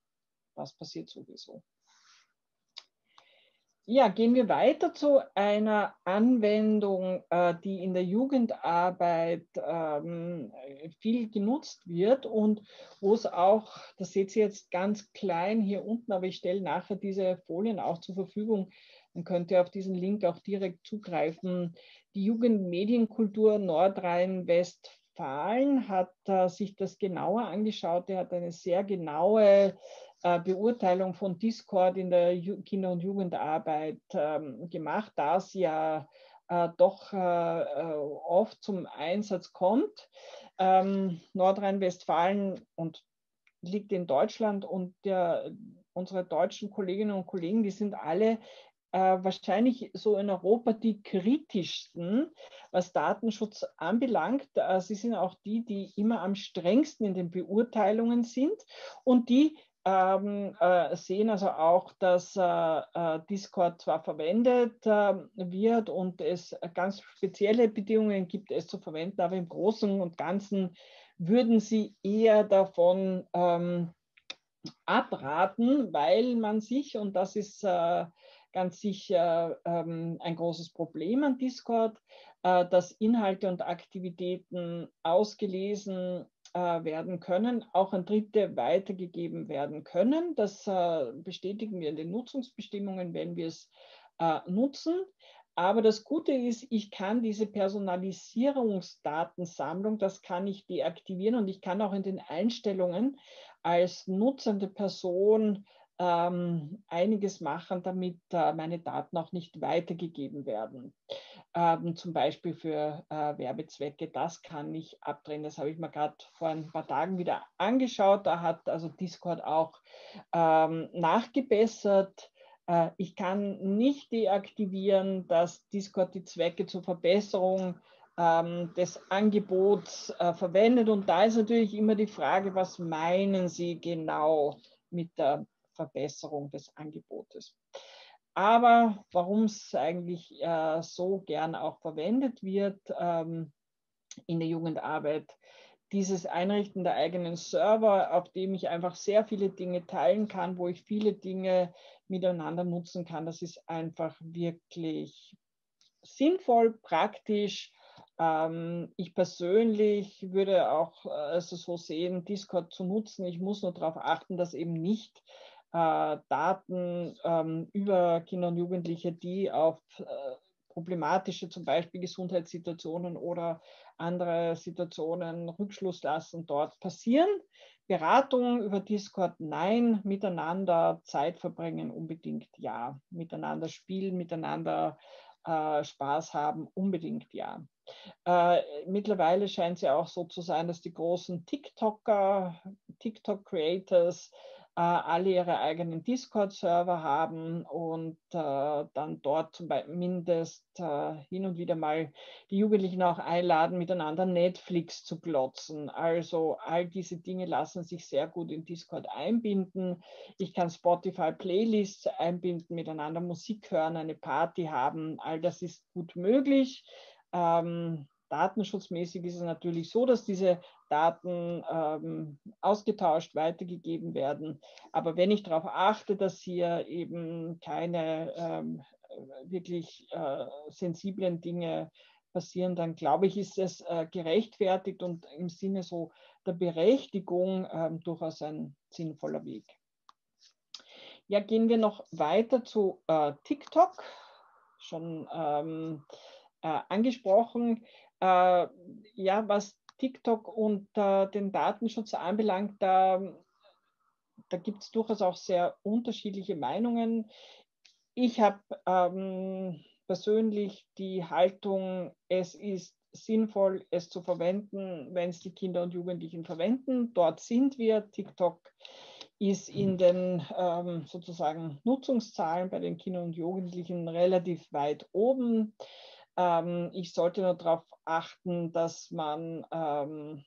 was passiert sowieso. Ja, gehen wir weiter zu einer Anwendung, äh, die in der Jugendarbeit ähm, viel genutzt wird und wo es auch, das seht ihr jetzt ganz klein hier unten, aber ich stelle nachher diese Folien auch zur Verfügung, dann könnt ihr auf diesen Link auch direkt zugreifen. Die Jugendmedienkultur Nordrhein-Westfalen Westfalen hat äh, sich das genauer angeschaut. Er hat eine sehr genaue äh, Beurteilung von Discord in der Ju Kinder- und Jugendarbeit ähm, gemacht, da es ja äh, doch äh, äh, oft zum Einsatz kommt. Ähm, Nordrhein-Westfalen und liegt in Deutschland und der, unsere deutschen Kolleginnen und Kollegen, die sind alle äh, wahrscheinlich so in Europa die kritischsten, was Datenschutz anbelangt. Äh, sie sind auch die, die immer am strengsten in den Beurteilungen sind und die ähm, äh, sehen also auch, dass äh, äh Discord zwar verwendet wird und es ganz spezielle Bedingungen gibt, es zu verwenden, aber im Großen und Ganzen würden sie eher davon ähm, abraten, weil man sich, und das ist ganz sicher ähm, ein großes Problem an Discord, äh, dass Inhalte und Aktivitäten ausgelesen äh, werden können, auch an Dritte weitergegeben werden können. Das äh, bestätigen wir in den Nutzungsbestimmungen, wenn wir es äh, nutzen. Aber das Gute ist, ich kann diese Personalisierungsdatensammlung, das kann ich deaktivieren und ich kann auch in den Einstellungen als nutzende Person ähm, einiges machen, damit äh, meine Daten auch nicht weitergegeben werden. Ähm, zum Beispiel für äh, Werbezwecke, das kann ich abdrehen. Das habe ich mir gerade vor ein paar Tagen wieder angeschaut. Da hat also Discord auch ähm, nachgebessert. Äh, ich kann nicht deaktivieren, dass Discord die Zwecke zur Verbesserung ähm, des Angebots äh, verwendet. Und da ist natürlich immer die Frage, was meinen Sie genau mit der Verbesserung des Angebotes. Aber warum es eigentlich äh, so gern auch verwendet wird ähm, in der Jugendarbeit, dieses Einrichten der eigenen Server, auf dem ich einfach sehr viele Dinge teilen kann, wo ich viele Dinge miteinander nutzen kann, das ist einfach wirklich sinnvoll, praktisch. Ähm, ich persönlich würde auch also so sehen, Discord zu nutzen. Ich muss nur darauf achten, dass eben nicht äh, Daten ähm, über Kinder und Jugendliche, die auf äh, problematische zum Beispiel Gesundheitssituationen oder andere Situationen Rückschluss lassen, dort passieren. Beratung über Discord, nein. Miteinander Zeit verbringen, unbedingt ja. Miteinander spielen, miteinander äh, Spaß haben, unbedingt ja. Äh, mittlerweile scheint es ja auch so zu sein, dass die großen TikToker, TikTok-Creators alle ihre eigenen Discord-Server haben und äh, dann dort zumindest äh, hin und wieder mal die Jugendlichen auch einladen, miteinander Netflix zu glotzen. Also all diese Dinge lassen sich sehr gut in Discord einbinden. Ich kann Spotify-Playlists einbinden, miteinander Musik hören, eine Party haben. All das ist gut möglich. Ähm, Datenschutzmäßig ist es natürlich so, dass diese Daten ähm, ausgetauscht, weitergegeben werden. Aber wenn ich darauf achte, dass hier eben keine ähm, wirklich äh, sensiblen Dinge passieren, dann glaube ich, ist es äh, gerechtfertigt und im Sinne so der Berechtigung äh, durchaus ein sinnvoller Weg. Ja, gehen wir noch weiter zu äh, TikTok, schon ähm, äh, angesprochen. Äh, ja, was TikTok und äh, den Datenschutz anbelangt, da, da gibt es durchaus auch sehr unterschiedliche Meinungen. Ich habe ähm, persönlich die Haltung, es ist sinnvoll, es zu verwenden, wenn es die Kinder und Jugendlichen verwenden. Dort sind wir. TikTok ist in den ähm, sozusagen Nutzungszahlen bei den Kindern und Jugendlichen relativ weit oben. Ähm, ich sollte nur darauf achten, dass man ähm,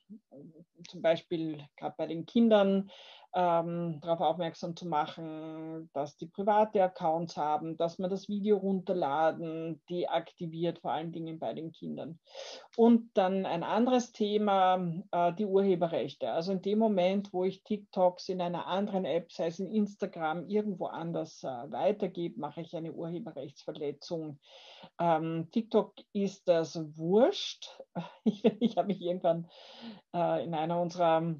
zum Beispiel gerade bei den Kindern ähm, darauf aufmerksam zu machen, dass die private Accounts haben, dass man das Video runterladen, deaktiviert, vor allen Dingen bei den Kindern. Und dann ein anderes Thema, äh, die Urheberrechte. Also in dem Moment, wo ich TikToks in einer anderen App, sei es in Instagram, irgendwo anders äh, weitergebe, mache ich eine Urheberrechtsverletzung. Ähm, TikTok ist das wurscht. Ich, ich habe mich irgendwann äh, in einer unserer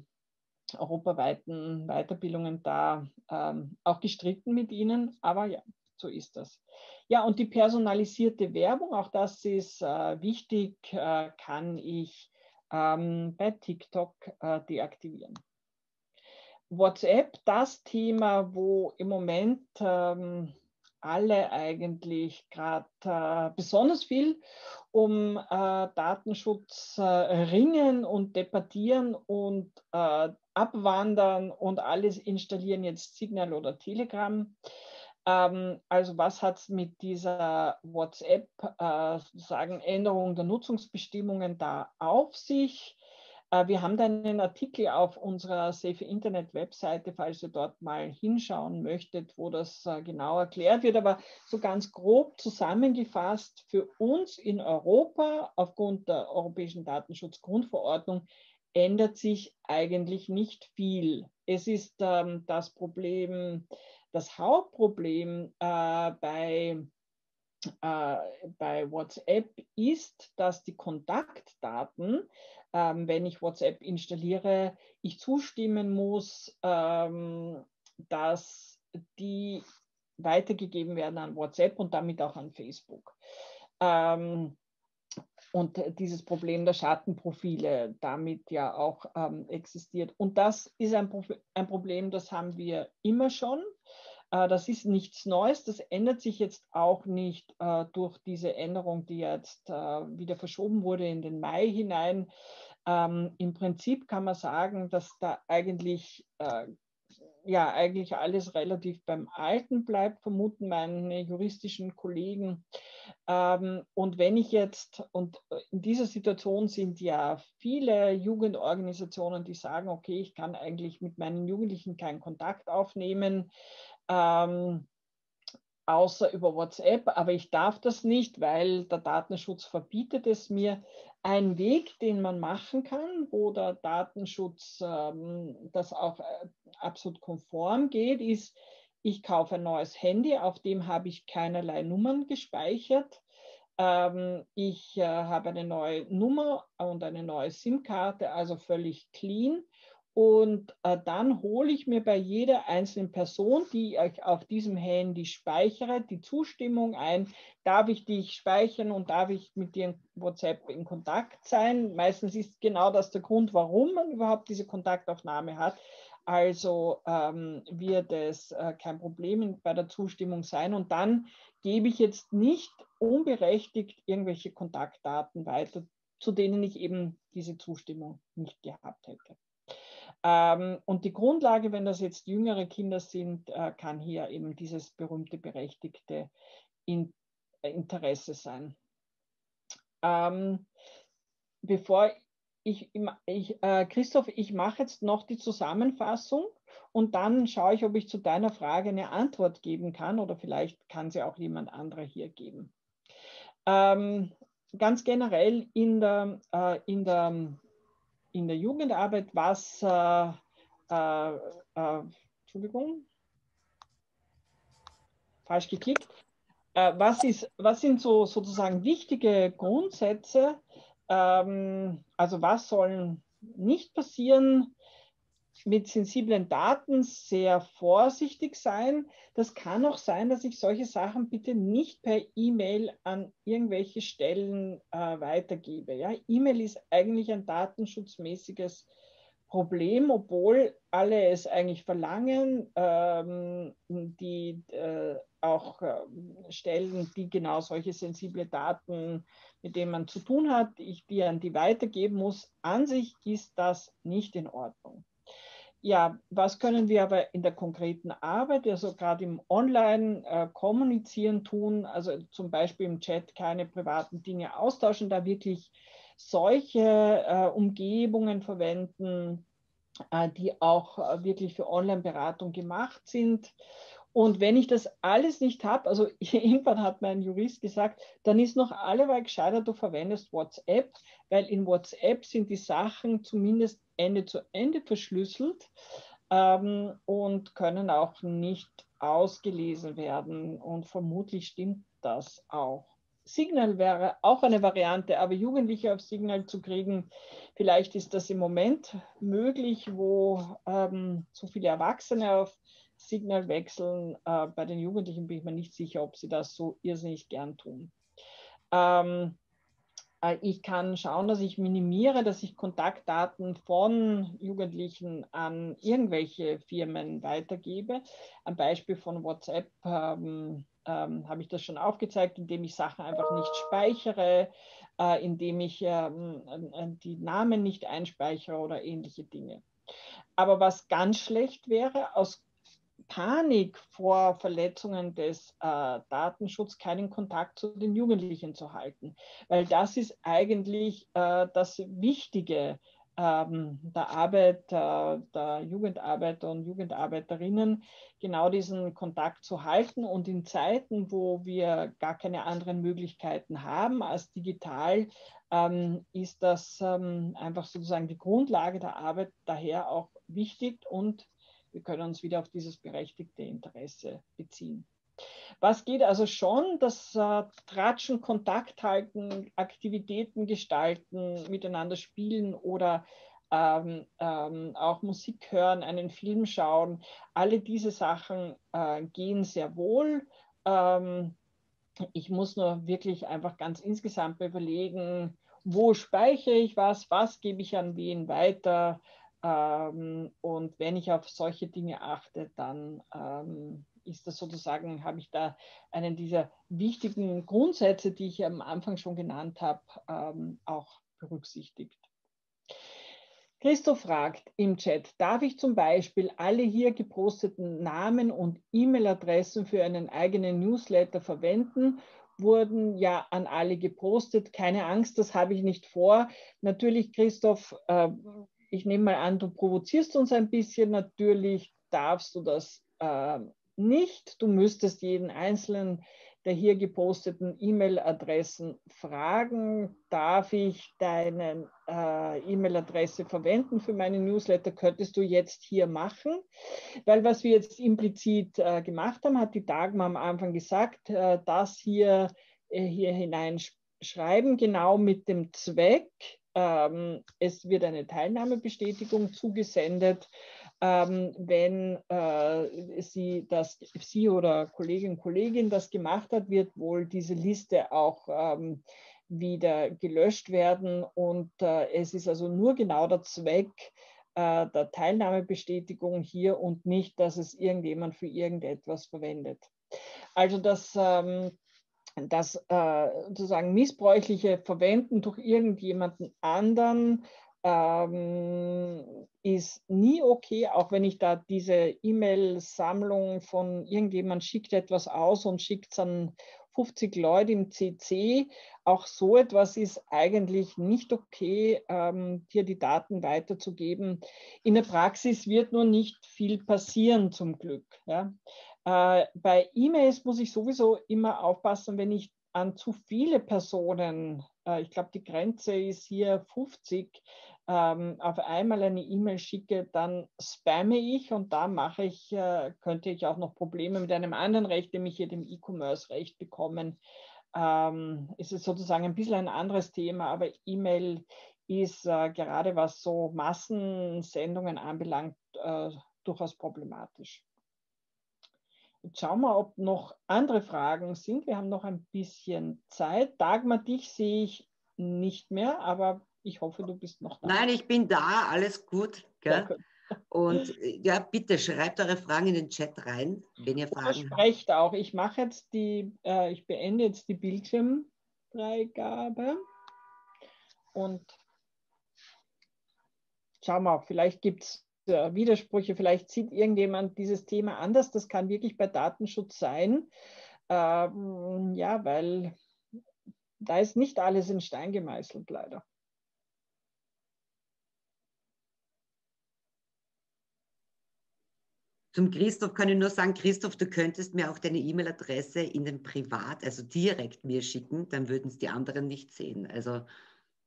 europaweiten Weiterbildungen da ähm, auch gestritten mit ihnen, aber ja, so ist das. Ja, und die personalisierte Werbung, auch das ist äh, wichtig, äh, kann ich ähm, bei TikTok äh, deaktivieren. WhatsApp, das Thema, wo im Moment ähm, alle eigentlich gerade äh, besonders viel um äh, Datenschutz äh, ringen und debattieren und äh, abwandern und alles installieren jetzt Signal oder Telegram. Ähm, also was hat es mit dieser WhatsApp äh, sozusagen Änderung der Nutzungsbestimmungen da auf sich? Äh, wir haben dann einen Artikel auf unserer Safe Internet Webseite, falls ihr dort mal hinschauen möchtet, wo das äh, genau erklärt wird. Aber so ganz grob zusammengefasst, für uns in Europa aufgrund der Europäischen Datenschutzgrundverordnung ändert sich eigentlich nicht viel. Es ist ähm, das Problem, das Hauptproblem äh, bei, äh, bei WhatsApp ist, dass die Kontaktdaten, ähm, wenn ich WhatsApp installiere, ich zustimmen muss, ähm, dass die weitergegeben werden an WhatsApp und damit auch an Facebook. Ähm, und dieses Problem der Schattenprofile damit ja auch ähm, existiert. Und das ist ein, Pro ein, Problem, das haben wir immer schon. Äh, das ist nichts Neues. Das ändert sich jetzt auch nicht äh, durch diese Änderung, die jetzt äh, wieder verschoben wurde in den Mai hinein. Ähm, Im Prinzip kann man sagen, dass da eigentlich äh, ja eigentlich alles relativ beim Alten bleibt, vermuten meine juristischen Kollegen. Ähm, und wenn ich jetzt, und in dieser Situation sind ja viele Jugendorganisationen, die sagen, okay, ich kann eigentlich mit meinen Jugendlichen keinen Kontakt aufnehmen. Ähm, außer über WhatsApp, aber ich darf das nicht, weil der Datenschutz verbietet es mir. Ein Weg, den man machen kann, wo der Datenschutz ähm, das auch äh, absolut konform geht, ist, ich kaufe ein neues Handy, auf dem habe ich keinerlei Nummern gespeichert. Ähm, ich äh, habe eine neue Nummer und eine neue SIM-Karte, also völlig clean. Und äh, dann hole ich mir bei jeder einzelnen Person, die ich auf diesem Handy speichere, die Zustimmung ein, darf ich dich speichern und darf ich mit dir in WhatsApp in Kontakt sein. Meistens ist genau das der Grund, warum man überhaupt diese Kontaktaufnahme hat. Also ähm, wird es äh, kein Problem bei der Zustimmung sein. Und dann gebe ich jetzt nicht unberechtigt irgendwelche Kontaktdaten weiter, zu denen ich eben diese Zustimmung nicht gehabt hätte. Ähm, und die Grundlage, wenn das jetzt jüngere Kinder sind, äh, kann hier eben dieses berühmte berechtigte äh, Interesse sein. Ähm, bevor ich, ich äh, Christoph, ich mache jetzt noch die Zusammenfassung und dann schaue ich, ob ich zu deiner Frage eine Antwort geben kann oder vielleicht kann sie auch jemand anderer hier geben. Ähm, ganz generell in der, in der, in der Jugendarbeit, was, äh, äh, äh Entschuldigung, falsch geklickt, was, ist, was sind so sozusagen wichtige Grundsätze, ähm, also was soll nicht passieren, mit sensiblen Daten sehr vorsichtig sein. Das kann auch sein, dass ich solche Sachen bitte nicht per E-Mail an irgendwelche Stellen äh, weitergebe. Ja? E-Mail ist eigentlich ein datenschutzmäßiges Problem, obwohl alle es eigentlich verlangen, ähm, die äh, auch äh, Stellen, die genau solche sensible Daten, mit denen man zu tun hat, ich die an die weitergeben muss. An sich ist das nicht in Ordnung. Ja, was können wir aber in der konkreten Arbeit, also gerade im Online-Kommunizieren äh, tun, also zum Beispiel im Chat keine privaten Dinge austauschen, da wirklich solche äh, Umgebungen verwenden, äh, die auch äh, wirklich für Online-Beratung gemacht sind. Und wenn ich das alles nicht habe, also irgendwann hat mein Jurist gesagt, dann ist noch alleweil gescheiter, du verwendest WhatsApp, weil in WhatsApp sind die Sachen zumindest Ende zu Ende verschlüsselt ähm, und können auch nicht ausgelesen werden. Und vermutlich stimmt das auch. Signal wäre auch eine Variante, aber Jugendliche auf Signal zu kriegen, vielleicht ist das im Moment möglich, wo ähm, zu viele Erwachsene auf Signal wechseln. Äh, bei den Jugendlichen bin ich mir nicht sicher, ob sie das so irrsinnig gern tun. Ähm, äh, ich kann schauen, dass ich minimiere, dass ich Kontaktdaten von Jugendlichen an irgendwelche Firmen weitergebe. Am Beispiel von WhatsApp ähm, ähm, habe ich das schon aufgezeigt, indem ich Sachen einfach nicht speichere, äh, indem ich ähm, äh, die Namen nicht einspeichere oder ähnliche Dinge. Aber was ganz schlecht wäre, aus Panik vor Verletzungen des äh, Datenschutzes keinen Kontakt zu den Jugendlichen zu halten, weil das ist eigentlich äh, das Wichtige ähm, der Arbeit äh, der Jugendarbeiter und Jugendarbeiterinnen, genau diesen Kontakt zu halten. Und in Zeiten, wo wir gar keine anderen Möglichkeiten haben als digital, ähm, ist das ähm, einfach sozusagen die Grundlage der Arbeit daher auch wichtig und wir können uns wieder auf dieses berechtigte Interesse beziehen. Was geht also schon? Das äh, Tratschen, Kontakt halten, Aktivitäten gestalten, miteinander spielen oder ähm, ähm, auch Musik hören, einen Film schauen. Alle diese Sachen äh, gehen sehr wohl. Ähm, ich muss nur wirklich einfach ganz insgesamt überlegen, wo speichere ich was, was gebe ich an wen weiter, ähm, und wenn ich auf solche Dinge achte, dann ähm, ist das sozusagen, habe ich da einen dieser wichtigen Grundsätze, die ich am Anfang schon genannt habe, ähm, auch berücksichtigt. Christoph fragt im Chat, darf ich zum Beispiel alle hier geposteten Namen und E-Mail-Adressen für einen eigenen Newsletter verwenden? Wurden ja an alle gepostet. Keine Angst, das habe ich nicht vor. Natürlich, Christoph, äh, ich nehme mal an, du provozierst uns ein bisschen. Natürlich darfst du das äh, nicht. Du müsstest jeden einzelnen der hier geposteten E-Mail-Adressen fragen, darf ich deine äh, E-Mail-Adresse verwenden für meine Newsletter, könntest du jetzt hier machen. Weil was wir jetzt implizit äh, gemacht haben, hat die Dagmar am Anfang gesagt, äh, das hier, äh, hier hineinschreiben, genau mit dem Zweck, ähm, es wird eine Teilnahmebestätigung zugesendet. Ähm, wenn äh, sie, das, sie oder Kollegin, Kollegin das gemacht hat, wird wohl diese Liste auch ähm, wieder gelöscht werden. Und äh, es ist also nur genau der Zweck äh, der Teilnahmebestätigung hier und nicht, dass es irgendjemand für irgendetwas verwendet. Also das ähm, das äh, sozusagen missbräuchliche Verwenden durch irgendjemanden anderen ähm, ist nie okay, auch wenn ich da diese E-Mail-Sammlung von irgendjemand schickt etwas aus und schickt es an 50 Leute im CC. Auch so etwas ist eigentlich nicht okay, ähm, hier die Daten weiterzugeben. In der Praxis wird nur nicht viel passieren, zum Glück. Ja. Äh, bei E-Mails muss ich sowieso immer aufpassen, wenn ich an zu viele Personen, äh, ich glaube, die Grenze ist hier 50, ähm, auf einmal eine E-Mail schicke, dann spamme ich und da mache ich, äh, könnte ich auch noch Probleme mit einem anderen Recht, nämlich hier dem E-Commerce-Recht bekommen. Ähm, ist es sozusagen ein bisschen ein anderes Thema, aber E-Mail ist äh, gerade was so Massensendungen anbelangt, äh, durchaus problematisch. Schauen wir, ob noch andere Fragen sind. Wir haben noch ein bisschen Zeit. Dagmar, dich sehe ich nicht mehr, aber ich hoffe, du bist noch da. Nein, ich bin da, alles gut. Und ja, bitte schreibt eure Fragen in den Chat rein, wenn ihr Fragen habt. Sprecht auch. Ich mache jetzt die, äh, ich beende jetzt die Bildschirmfreigabe und schauen wir, vielleicht gibt es Widersprüche, vielleicht sieht irgendjemand dieses Thema anders. Das kann wirklich bei Datenschutz sein. Ähm, ja, weil da ist nicht alles in Stein gemeißelt, leider. Zum Christoph kann ich nur sagen, Christoph, du könntest mir auch deine E-Mail-Adresse in den Privat, also direkt mir schicken, dann würden es die anderen nicht sehen. Also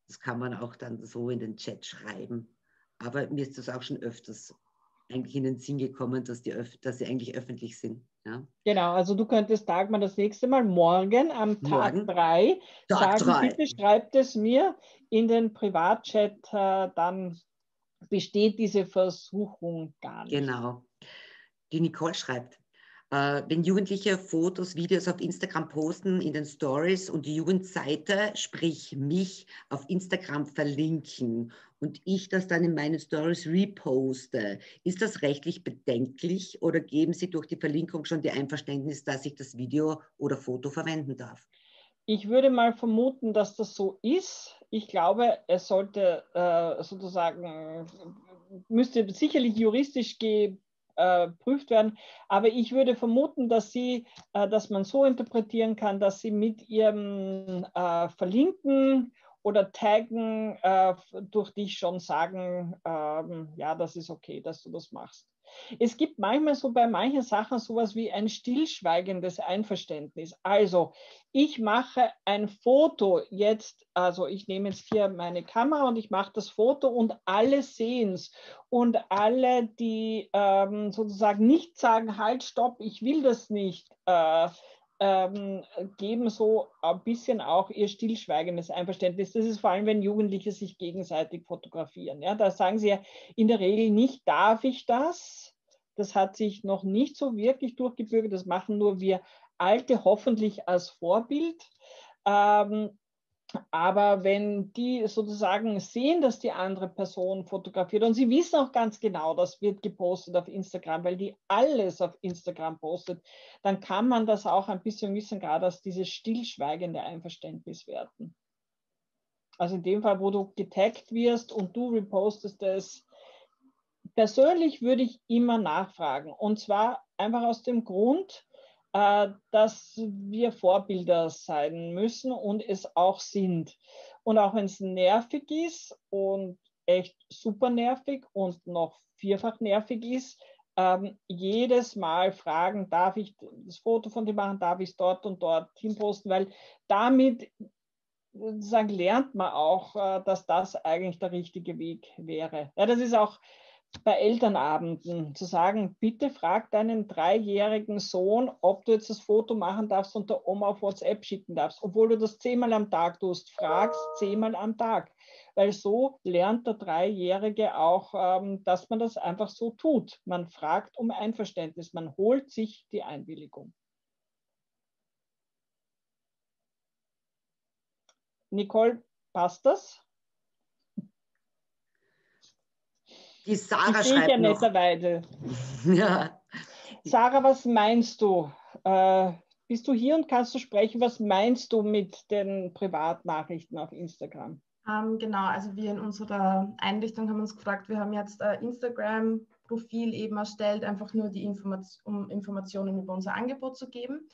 das kann man auch dann so in den Chat schreiben. Aber mir ist das auch schon öfters eigentlich in den Sinn gekommen, dass, die, dass sie eigentlich öffentlich sind. Ja. Genau, also du könntest Dagmar das nächste Mal morgen am Tag 3 sagen, drei. bitte schreibt es mir in den Privatchat, äh, dann besteht diese Versuchung gar nicht. Genau, die Nicole schreibt, äh, wenn Jugendliche Fotos, Videos auf Instagram posten in den Stories und die Jugendseite, sprich mich, auf Instagram verlinken und ich das dann in meinen Stories reposte, ist das rechtlich bedenklich oder geben Sie durch die Verlinkung schon die Einverständnis, dass ich das Video oder Foto verwenden darf? Ich würde mal vermuten, dass das so ist. Ich glaube, es sollte äh, sozusagen, müsste sicherlich juristisch ge geprüft werden. Aber ich würde vermuten, dass sie, äh, dass man so interpretieren kann, dass sie mit ihrem äh, Verlinken oder Taggen äh, durch dich schon sagen, ähm, ja, das ist okay, dass du das machst. Es gibt manchmal so bei manchen Sachen sowas wie ein stillschweigendes Einverständnis. Also ich mache ein Foto jetzt, also ich nehme jetzt hier meine Kamera und ich mache das Foto und alle sehen es. Und alle, die ähm, sozusagen nicht sagen, halt, stopp, ich will das nicht, äh, ähm, geben so ein bisschen auch ihr stillschweigendes Einverständnis. Das ist vor allem, wenn Jugendliche sich gegenseitig fotografieren. Ja, da sagen sie ja in der Regel nicht, darf ich das? Das hat sich noch nicht so wirklich durchgebürgert. Das machen nur wir Alte hoffentlich als Vorbild. Ähm, aber wenn die sozusagen sehen, dass die andere Person fotografiert und sie wissen auch ganz genau, das wird gepostet auf Instagram, weil die alles auf Instagram postet, dann kann man das auch ein bisschen wissen, gerade als dieses stillschweigende Einverständnis werten. Also in dem Fall, wo du getaggt wirst und du repostest es, persönlich würde ich immer nachfragen. Und zwar einfach aus dem Grund, dass wir Vorbilder sein müssen und es auch sind. Und auch wenn es nervig ist und echt super nervig und noch vierfach nervig ist, ähm, jedes Mal fragen, darf ich das Foto von dir machen, darf ich es dort und dort hinposten, weil damit sozusagen lernt man auch, äh, dass das eigentlich der richtige Weg wäre. Ja, das ist auch bei Elternabenden zu sagen, bitte frag deinen dreijährigen Sohn, ob du jetzt das Foto machen darfst und der Oma auf WhatsApp schicken darfst, obwohl du das zehnmal am Tag tust, fragst zehnmal am Tag. Weil so lernt der Dreijährige auch, ähm, dass man das einfach so tut. Man fragt um Einverständnis, man holt sich die Einwilligung. Nicole, passt das? Die Sarah ich schreibt ja noch. netterweise. ja. Sarah, was meinst du? Äh, bist du hier und kannst du sprechen? Was meinst du mit den Privatnachrichten auf Instagram? Ähm, genau, also wir in unserer Einrichtung haben uns gefragt, wir haben jetzt ein Instagram-Profil eben erstellt, einfach nur die Information, um Informationen über unser Angebot zu geben.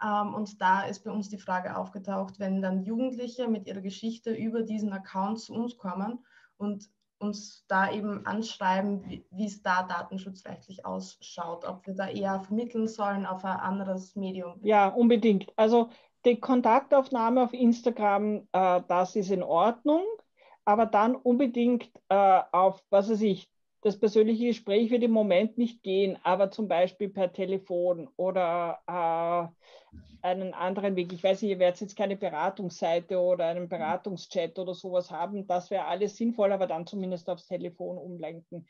Ähm, und da ist bei uns die Frage aufgetaucht, wenn dann Jugendliche mit ihrer Geschichte über diesen Account zu uns kommen und uns da eben anschreiben, wie, es da datenschutzrechtlich ausschaut, ob wir da eher vermitteln sollen auf ein anderes Medium. Ja, unbedingt. Also die Kontaktaufnahme auf Instagram, äh, das ist in Ordnung, aber dann unbedingt äh, auf, was weiß ich, das persönliche Gespräch wird im Moment nicht gehen, aber zum Beispiel per Telefon oder äh, einen anderen Weg. Ich weiß nicht, ihr werdet jetzt keine Beratungsseite oder einen Beratungschat oder sowas haben. Das wäre alles sinnvoll, aber dann zumindest aufs Telefon umlenken.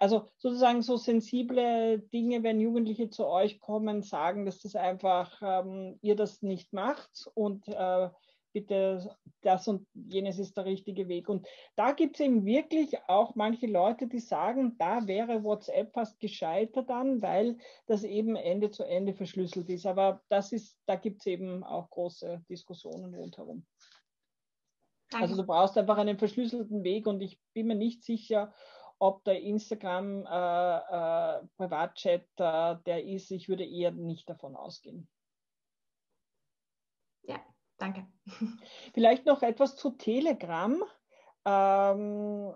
Also sozusagen so sensible Dinge, wenn Jugendliche zu euch kommen, sagen, dass das einfach ähm, ihr das nicht macht und äh, bitte das und jenes ist der richtige Weg. Und da gibt es eben wirklich auch manche Leute, die sagen, da wäre WhatsApp fast gescheitert dann, weil das eben Ende zu Ende verschlüsselt ist. Aber das ist, da gibt es eben auch große Diskussionen rundherum. Danke. Also du brauchst einfach einen verschlüsselten Weg und ich bin mir nicht sicher, ob der Instagram äh, äh, Privatchat äh, der ist. Ich würde eher nicht davon ausgehen. Danke. Vielleicht noch etwas zu Telegram, ähm,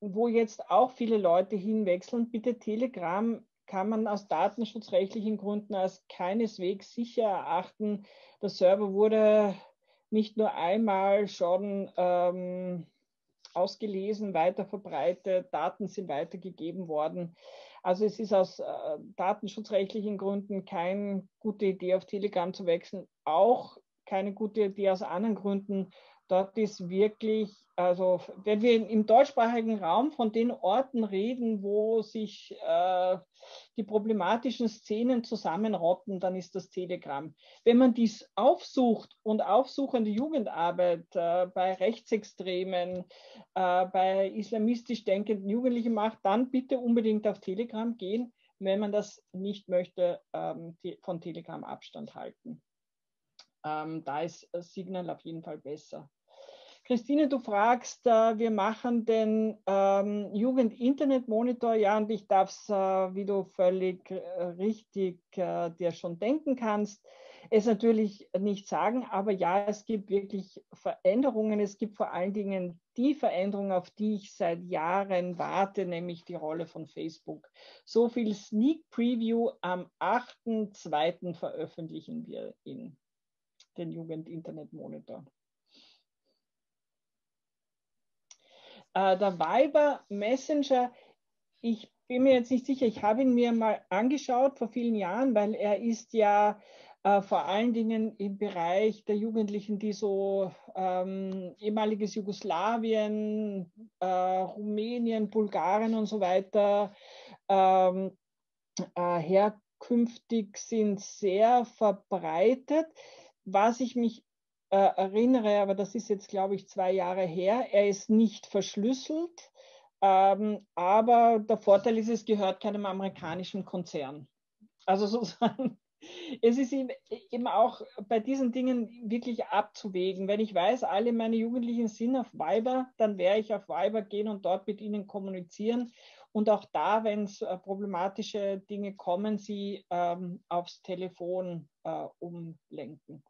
wo jetzt auch viele Leute hinwechseln. Bitte Telegram kann man aus datenschutzrechtlichen Gründen als keineswegs sicher erachten. Der Server wurde nicht nur einmal schon ähm, ausgelesen, weiterverbreitet, Daten sind weitergegeben worden. Also es ist aus äh, datenschutzrechtlichen Gründen keine gute Idee, auf Telegram zu wechseln. Auch keine gute Idee aus anderen Gründen. Dort ist wirklich, also wenn wir im deutschsprachigen Raum von den Orten reden, wo sich äh, die problematischen Szenen zusammenrotten, dann ist das Telegram. Wenn man dies aufsucht und aufsuchende Jugendarbeit äh, bei Rechtsextremen, äh, bei islamistisch denkenden Jugendlichen macht, dann bitte unbedingt auf Telegram gehen. Wenn man das nicht möchte, ähm, von Telegram Abstand halten. Ähm, da ist Signal auf jeden Fall besser. Christine, du fragst, äh, wir machen den ähm, Jugend-Internet-Monitor, ja, und ich darf es, äh, wie du völlig äh, richtig äh, dir schon denken kannst, es natürlich nicht sagen, aber ja, es gibt wirklich Veränderungen. Es gibt vor allen Dingen die Veränderung, auf die ich seit Jahren warte, nämlich die Rolle von Facebook. So viel Sneak Preview am 8.2. veröffentlichen wir in den Jugend-Internet-Monitor. Äh, der Viber Messenger, ich bin mir jetzt nicht sicher, ich habe ihn mir mal angeschaut vor vielen Jahren, weil er ist ja äh, vor allen Dingen im Bereich der Jugendlichen, die so ähm, ehemaliges Jugoslawien, äh, Rumänien, Bulgarien und so weiter ähm, äh, herkünftig sind, sehr verbreitet. Was ich mich äh, erinnere, aber das ist jetzt, glaube ich, zwei Jahre her. Er ist nicht verschlüsselt, ähm, aber der Vorteil ist, es gehört keinem amerikanischen Konzern. Also sozusagen, es ist eben auch bei diesen Dingen wirklich abzuwägen. Wenn ich weiß, alle meine Jugendlichen sind auf Viber, dann werde ich auf Viber gehen und dort mit ihnen kommunizieren. Und auch da, wenn es äh, problematische Dinge kommen, sie ähm, aufs Telefon äh, umlenken.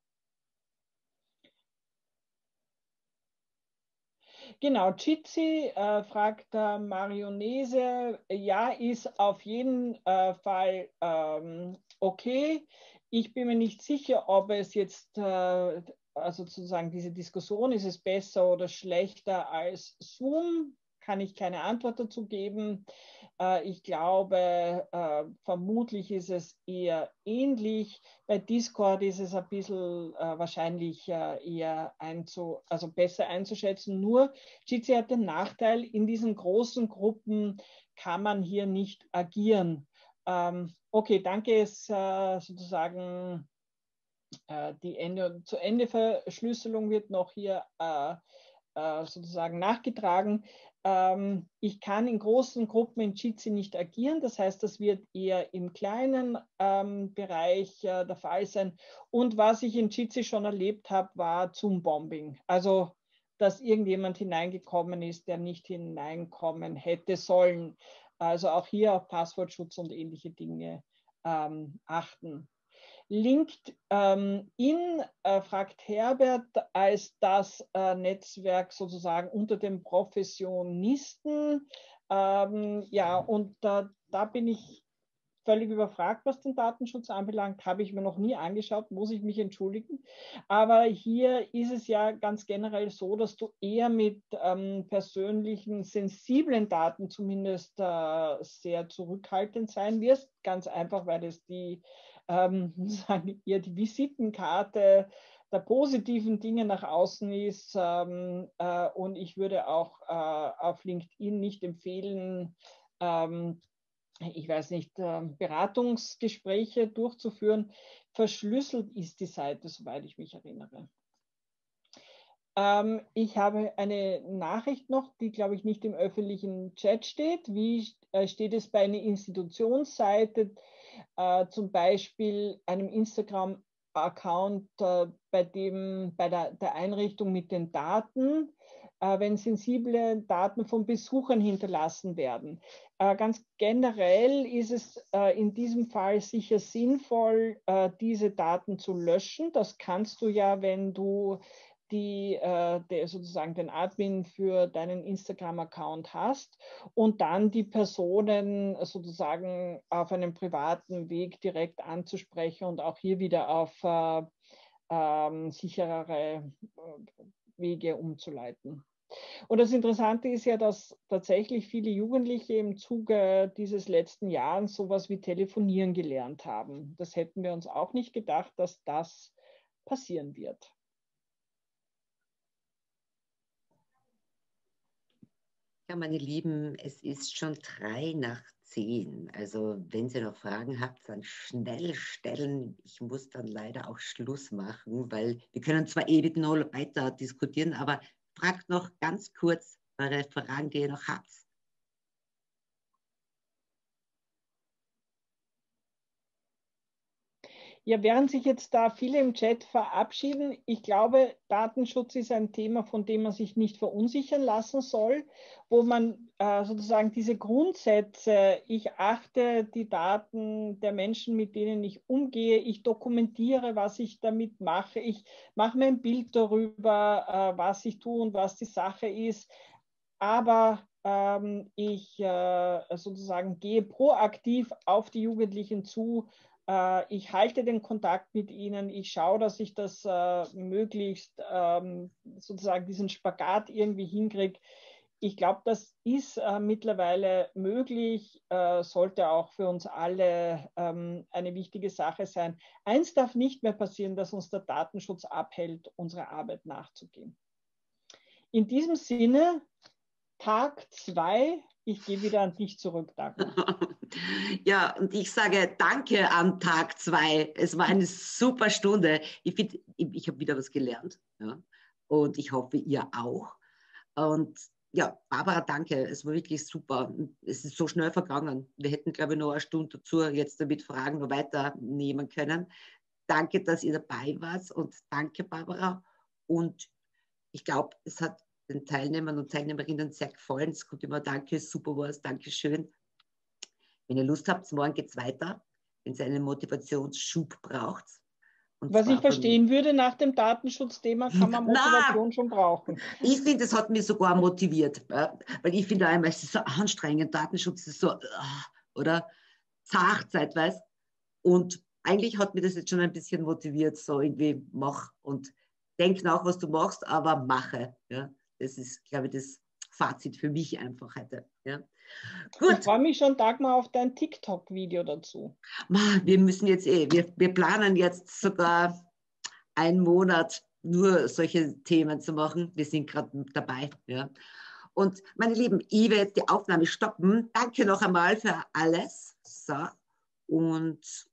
Genau, Jitsi äh, fragt äh, Marionese, ja, ist auf jeden äh, Fall ähm, okay. Ich bin mir nicht sicher, ob es jetzt, äh, also sozusagen diese Diskussion, ist es besser oder schlechter als Zoom, kann ich keine Antwort dazu geben. Äh, ich glaube, äh, vermutlich ist es eher ähnlich. Bei Discord ist es ein bisschen äh, wahrscheinlich eher einzu, also besser einzuschätzen. Nur Jitsi hat den Nachteil, in diesen großen Gruppen kann man hier nicht agieren. Ähm, okay, danke, ist sozusagen die Ende, zu Ende Verschlüsselung wird noch hier sozusagen nachgetragen. Ähm, ich kann in großen Gruppen in Jitsi nicht agieren. Das heißt, das wird eher im kleinen ähm, Bereich äh, der Fall sein. Und was ich in Jitsi schon erlebt habe, war Zoom-Bombing. Also, dass irgendjemand hineingekommen ist, der nicht hineinkommen hätte sollen. Also auch hier auf Passwortschutz und ähnliche Dinge ähm, achten. LinkedIn, äh, fragt Herbert, als das äh, Netzwerk sozusagen unter den Professionisten. Ähm, ja, und da, da bin ich völlig überfragt, was den Datenschutz anbelangt. Habe ich mir noch nie angeschaut, muss ich mich entschuldigen. Aber hier ist es ja ganz generell so, dass du eher mit ähm, persönlichen, sensiblen Daten zumindest äh, sehr zurückhaltend sein wirst. Ganz einfach, weil es die, ähm, sagen die Visitenkarte der positiven Dinge nach außen ist. Ähm, äh, und ich würde auch äh, auf LinkedIn nicht empfehlen, ähm, ich weiß nicht, äh, Beratungsgespräche durchzuführen. Verschlüsselt ist die Seite, soweit ich mich erinnere. Ähm, ich habe eine Nachricht noch, die, glaube ich, nicht im öffentlichen Chat steht. Wie äh, steht es bei einer Institutionsseite, äh, zum Beispiel einem Instagram-Account, äh, bei dem bei der, der Einrichtung mit den Daten? Wenn sensible Daten von Besuchern hinterlassen werden. Äh, ganz generell ist es äh, in diesem Fall sicher sinnvoll, diese Daten zu löschen. Das kannst du ja, wenn du die, der, sozusagen den Admin für deinen Instagram-Account hast und dann die Personen sozusagen auf einem privaten Weg direkt anzusprechen und auch hier wieder auf ähm, sicherere Wege umzuleiten. Und das Interessante ist ja, dass tatsächlich viele Jugendliche im Zuge dieses letzten Jahres sowas wie Telefonieren gelernt haben. Das hätten wir uns auch nicht gedacht, dass das passieren wird. Ja, meine Lieben, es ist schon drei nach zehn. Also wenn Sie noch Fragen habt, dann schnell stellen. Ich muss dann leider auch Schluss machen, weil wir können zwar ewig noch weiter diskutieren, aber fragt noch ganz kurz eure Fragen, die ihr noch habt. Ja, während sich jetzt da viele im Chat verabschieden, ich glaube, Datenschutz ist ein Thema, von dem man sich nicht verunsichern lassen soll, wo man äh, sozusagen diese Grundsätze, ich achte die Daten der Menschen, mit denen ich umgehe, ich dokumentiere, was ich damit mache, ich mache mir ein Bild darüber, äh, was ich tue und was die Sache ist, aber ähm, ich äh, sozusagen gehe proaktiv auf die Jugendlichen zu ich halte den Kontakt mit ihnen, ich schaue, dass ich das äh, möglichst ähm, sozusagen diesen Spagat irgendwie hinkriege. Ich glaube, das ist äh, mittlerweile möglich, äh, sollte auch für uns alle ähm, eine wichtige Sache sein. Eins darf nicht mehr passieren, dass uns der Datenschutz abhält, unserer Arbeit nachzugehen. In diesem Sinne, Tag zwei ich gehe wieder an dich zurück, Dagmar. Ja, und ich sage danke an Tag zwei. Es war eine super Stunde. Ich, find, ich, ich habe wieder was gelernt. Ja? Und ich hoffe, ihr auch. Und ja, Barbara, danke. Es war wirklich super. Es ist so schnell vergangen. Wir hätten, glaube ich, noch eine Stunde dazu jetzt damit Fragen noch weiternehmen können. Danke, dass ihr dabei wart und danke, Barbara. Und ich glaube, es hat den Teilnehmern und Teilnehmerinnen sehr gefallen. Es kommt immer Danke, super war's, Dankeschön. Wenn ihr Lust habt, morgen geht es weiter. Wenn ihr einen Motivationsschub braucht. Was ich verstehen würde, nach dem Datenschutzthema kann man Motivation Na, schon brauchen. Ich finde, es hat mich sogar motiviert, weil ich finde einmal, es ist so anstrengend, Datenschutz ist so, ah, oder zart zeitweise. Und eigentlich hat mich das jetzt schon ein bisschen motiviert, so irgendwie mach und denk nach, was du machst, aber mache. Ja. Das ist, glaube ich, das Fazit für mich einfach heute. Ja. Gut. Ich freue mich schon, Dagmar, auf dein TikTok-Video dazu. Wir müssen jetzt eh, wir, wir planen jetzt sogar einen Monat nur solche Themen zu machen. Wir sind gerade dabei. Ja. Und meine Lieben, ich werde die Aufnahme stoppen. Danke noch einmal für alles. So. Und